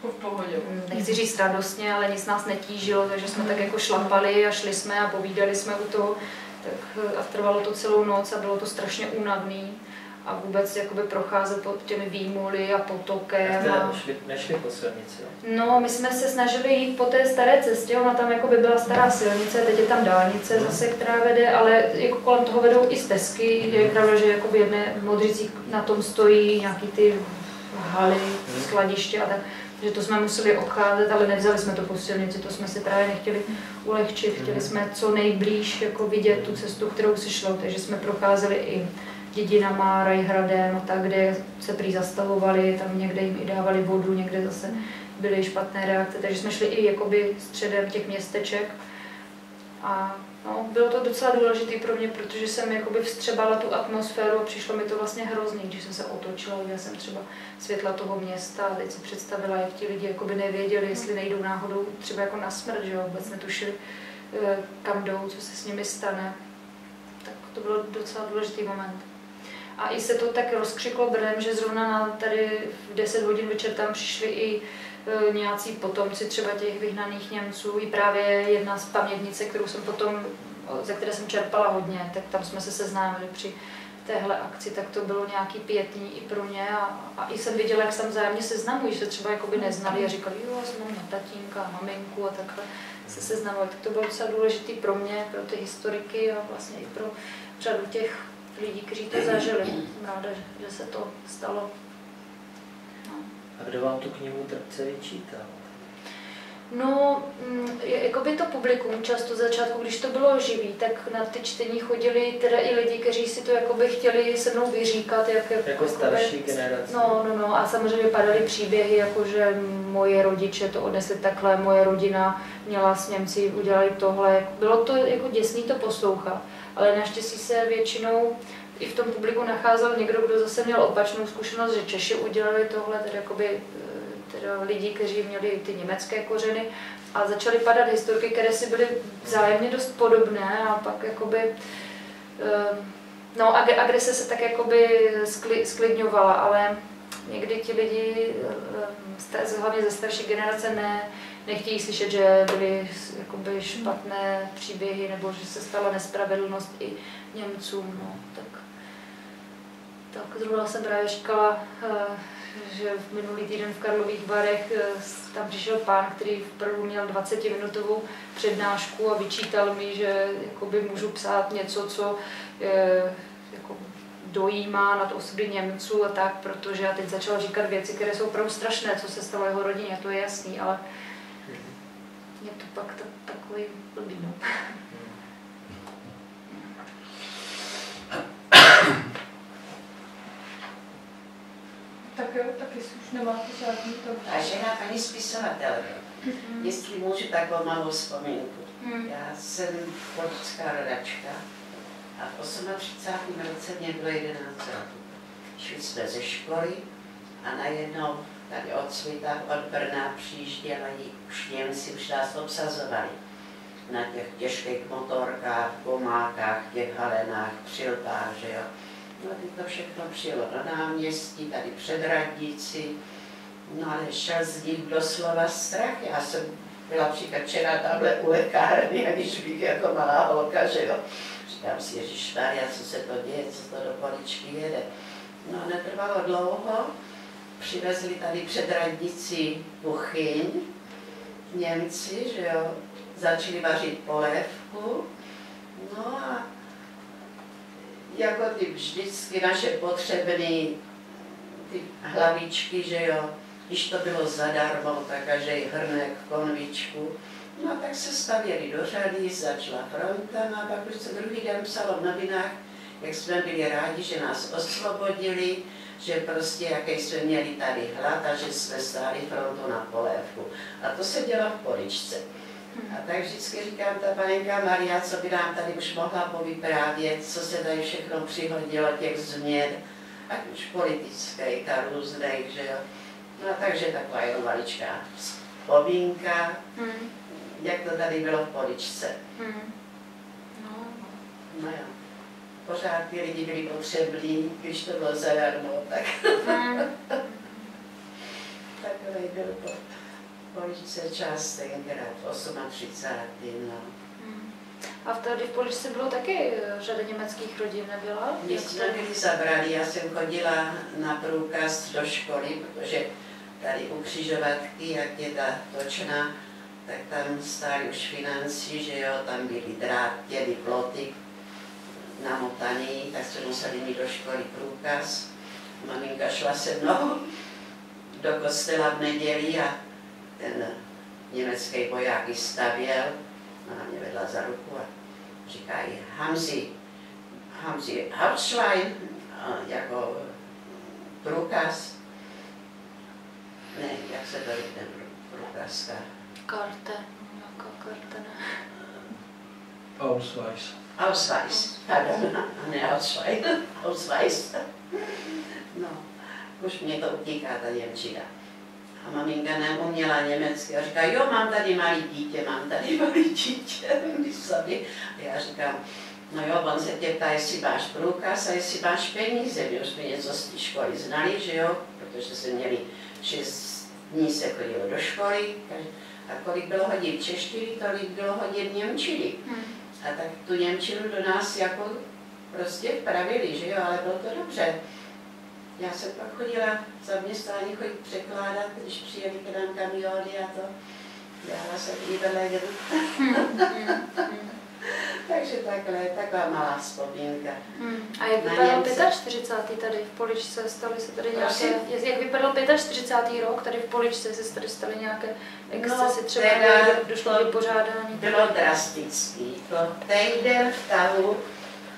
v pohodě. Mm, nechci říct radostně, ale nic nás netížilo, takže jsme tak jako šlapali a šli jsme a povídali jsme u toho. Tak a trvalo to celou noc a bylo to strašně únavný a vůbec jakoby procházet pod těmi výmoly a potokem. A... Nešli, nešli po silnici? No, my jsme se snažili jít po té staré cestě, ona tam jako by byla stará silnice, teď je tam dálnice hmm. zase, která vede, ale jako kolem toho vedou i stezky, je pravda, že jakoby jedné modřicí na tom stojí nějaký ty haly, hmm. skladiště a tak že to jsme museli obcházet, ale nevzali jsme to po silnici, to jsme si právě nechtěli ulehčit, chtěli mhm. jsme co nejblíž jako vidět tu cestu, kterou se šlo, takže jsme procházeli i dědinama, Rajhradem a tak, kde se prý zastavovali, tam někde jim i dávali vodu, někde zase byly špatné reakce, takže jsme šli i jakoby středem těch městeček a No, bylo to docela důležité pro mě, protože jsem jakoby vstřebala tu atmosféru a přišlo mi to vlastně hrozně, když jsem se otočila, viděla jsem třeba světla toho města a teď si představila, jak ti lidi jakoby nevěděli, jestli nejdou náhodou třeba jako na smrt, že jo, vůbec netušili, eh, kam jdou, co se s nimi stane. Tak to byl docela důležitý moment. A i se to tak rozkřiklo Brnem, že zrovna na tady v 10 hodin večer tam přišli i E, nějací potomci třeba těch vyhnaných Němců. I právě jedna z pamětnice, kterou jsem potom, ze které jsem čerpala hodně, tak tam jsme se seznámili při téhle akci, tak to bylo nějaký pětní i pro ně a, a i jsem viděla, jak se tam vzájemně seznamují, že se třeba jakoby neznali a říkali, jo, jsem mám tatínka maminku a takhle se seznamovali. Tak to bylo docela důležité pro mě, pro ty historiky a vlastně i pro řadu těch lidí, kteří to zažili. Jsem ráda, že se to stalo. A kdo vám tu knihu trpce vyčítal? No, mm, jako by to publikum často začátku, když to bylo živý, tak na ty čtení chodili teda i lidi, kteří si to jakoby chtěli se mnou vyříkat. Jak, jako jakoby, starší generace. No, no, no a samozřejmě padaly příběhy, jako že moje rodiče to odnesli takhle, moje rodina měla s Němci, udělali tohle. Bylo to jako děsný to poslouchat, ale naštěstí se většinou i v tom publiku nacházel někdo, kdo zase měl opačnou zkušenost, že Češi udělali tohle, tedy jakoby, eh, teda lidi, kteří měli ty německé kořeny a začaly padat historky, které si byly vzájemně dost podobné a pak jakoby eh, No agrese se tak jakoby sklidňovala, ale někdy ti lidi, eh, hlavně ze starší generace, ne, nechtějí slyšet, že byly jakoby špatné příběhy nebo že se stala nespravedlnost i Němcům. No, tak tak zrovna jsem právě říkala, eh, že v minulý týden v Karlových Varech eh, tam přišel pán, který vprvu měl 20-minutovou přednášku a vyčítal mi, že jakoby můžu psát něco, co je, jako dojímá nad osudy Němců a tak, protože já teď začala říkat věci, které jsou opravdu strašné, co se stalo jeho rodině, to je jasný, ale je to pak takový blbý, no. Tak jo, tak jestli už nemáte žádný to. A žena paní spisovatelka, mm-hmm. jestli můžu takovou malou vzpomínku. Mm. Já jsem politická rodačka a v 38. roce mě bylo 11 roků. Šli jsme ze školy a najednou tady od Svita, od Brna přijížděli už Němci, už nás obsazovali na těch těžkých motorkách, gomákách, těch halenách, přilbách, že jo No teď to všechno přijelo do náměstí, tady před radnici, no ale šel z nich doslova strach. Já jsem byla příklad včera tamhle u lékárny, aniž bych jako malá holka, že jo. Říkám si, Ježíš Maria, co se to děje, co to do poličky jede. No netrvalo dlouho, přivezli tady před radnici kuchyň, Němci, že jo, začali vařit polévku, no a jako ty vždycky naše potřebné ty hlavičky, že jo, když to bylo zadarmo, tak každý hrnek konvičku, No a tak se stavěli do řady, začala fronta, no a pak už se druhý den psalo v novinách, jak jsme byli rádi, že nás osvobodili, že prostě jaký jsme měli tady hlad a že jsme stáli frontu na polévku. A to se dělo v poličce. A tak vždycky říkám, ta panenka Maria, co by nám tady už mohla povyprávět, co se tady všechno přihodilo, těch změn, ať už politických a různých, že jo. No a takže taková jenom maličká vzpomínka, hmm. jak to tady bylo v poličce. Hmm. No. no jo. Pořád ty lidi byli potřební, když to bylo zadarmo, tak takový byl to poličce čas tenkrát, 38. No. Hmm. A v tady v Poličce bylo taky eh, řada německých rodin, nebyla? My jsme byli zabrali, já jsem chodila na průkaz do školy, protože tady u křižovatky, jak je ta točna, tak tam stály už financí, že jo, tam byly drátěny ploty namotaný, tak jsme museli mít do školy průkaz. Maminka šla se mnou do kostela v neděli a ten německý voják ji stavěl, ona mě vedla za ruku a říkají, Hamzi, Hamzi Hauptschwein, jako průkaz. Ne, jak se to ten průkazka? Karte, nějaká karta, ne? Ausweis. Ausweis, pardon, ne Ausweis, Ausweis. No, už mě to utíká ta Němčina. A maminka neuměla německy a říká, jo, mám tady malý dítě, mám tady malý dítě, sobě. A já říkám, no jo, on se tě ptá, jestli máš průkaz a jestli máš peníze. My už jsme něco z té školy znali, že jo, protože jsme měli šest dní se chodilo do školy. A kolik bylo hodin češtiny, tolik bylo hodin němčiny. Hmm. A tak tu němčinu do nás jako prostě vpravili, že jo, ale bylo to dobře. Já jsem pak chodila zaměstnání chodit překládat, když přijeli k nám kamiony a to. Dělala jsem i belegru. Takže takhle, taková malá vzpomínka. Hmm. A jak vypadal 45. tady v Poličce? Staly se tady nějaké, jak vypadal 45. rok tady v Poličce? Se tady staly nějaké excesy, no, třeba teda došlo k vypořádání? Bylo drastický. To týden v tahu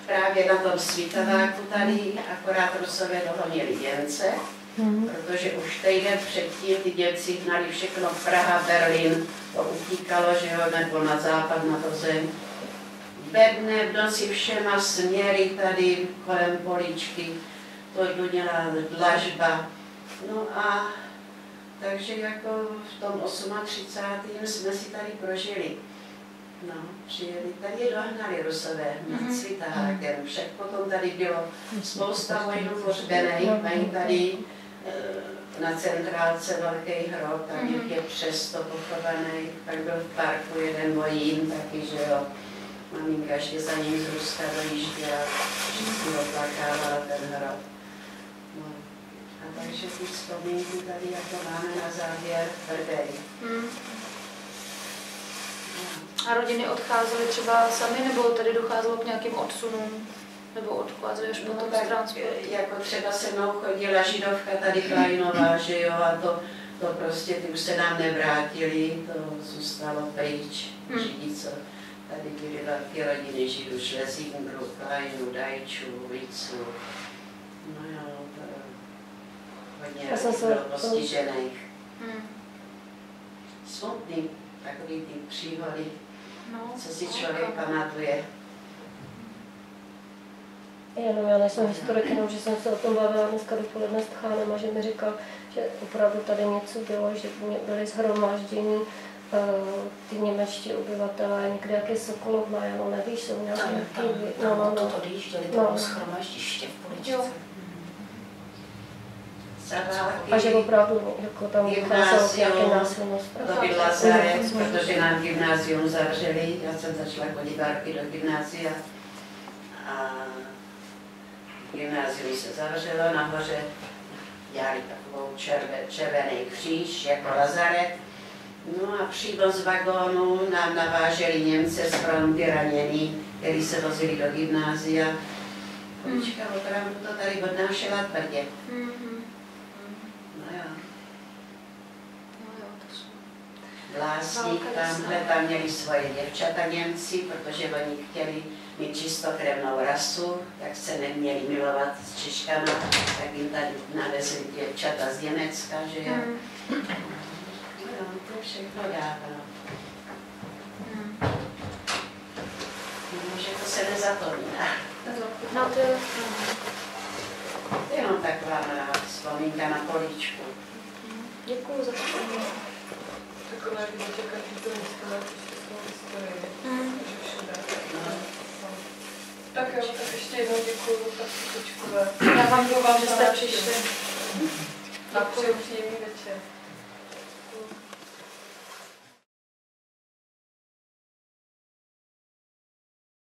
právě na tom svítaváku tady, akorát Rusové dohonili Němce, hmm. protože už týden předtím ty Němci hnali všechno Praha, Berlín, to utíkalo, že jo, nebo na západ, na to zem. Ve dne v noci všema směry tady kolem poličky, to měla dlažba. No a takže jako v tom 38. jsme si tady prožili. No, přijeli, tady je dohnali Rusové mm-hmm. Cvitákem, však potom tady bylo spousta vojnů pohřbených, mají tady e, na centrálce velký hrob, tam mm-hmm. je přesto pochovaný, pak byl v parku jeden vojín taky, že jo. Maminka ještě za ním z Ruska dojížděla, vždycky oplakávala ten hrob. No. A takže ty vzpomínky tady jako máme na závěr tvrdý. Mm. A rodiny odcházely třeba sami, nebo tady docházelo k nějakým odsunům? Nebo odcházeli až potom no, z transportu? Jako třeba se mnou chodila židovka tady Klajnová, že jo, a to, to prostě, ty už se nám nevrátili, to zůstalo pryč, hmm. židi, co tady byly velké rodiny židů, Šlezingru, Klajnu, Dajčů, Vícu, no jo, to hodně bylo postižených. Hmm. Smutný, takový ty příhody no, co si člověk pamatuje. Jenom já nejsem historik, jenom že jsem se o tom bavila dneska dopoledne s Tchánem a že mi říkal, že opravdu tady něco bylo, že byly zhromáždění ty němečtí obyvatelé, někde jak je Sokolov má, no nevíš, jsou nějaké... Tam, tam, no, no, no, to odjížděli, to no. schromaždiště v Poličce. A že opravdu jako tam docházelo k nějaké násilnosti. To byl Lazarec, protože nám gymnázium zavřeli. Já jsem začala chodit dárky do gymnázia. A gymnázium se zavřelo, nahoře dělali takovou červe, červený kříž jako Lazaret. No a přímo z vagónu nám naváželi Němce z fronty ranění, kteří se vozili do gymnázia. Polička opravdu to tady odnášela tvrdě. Mm-hmm. Vlásník tamhle, tam měli svoje děvčata Němci, protože oni chtěli mít čistokrevnou rasu, tak se neměli milovat s Češkama, tak jim tady navezli děvčata z Německa, že jo. Hmm. No, to všechno. Hmm. No, že to se nezapomíná. No to je... Jenom taková vzpomínka na políčku. Děkuji za to. Takové, když čekat, že to na českou historii. Hmm. že všude. No. Tak jo, tak ještě jednou děkuji za Kočkové. Já vám děkuji, že jste přišli. A přeju příjemný večer.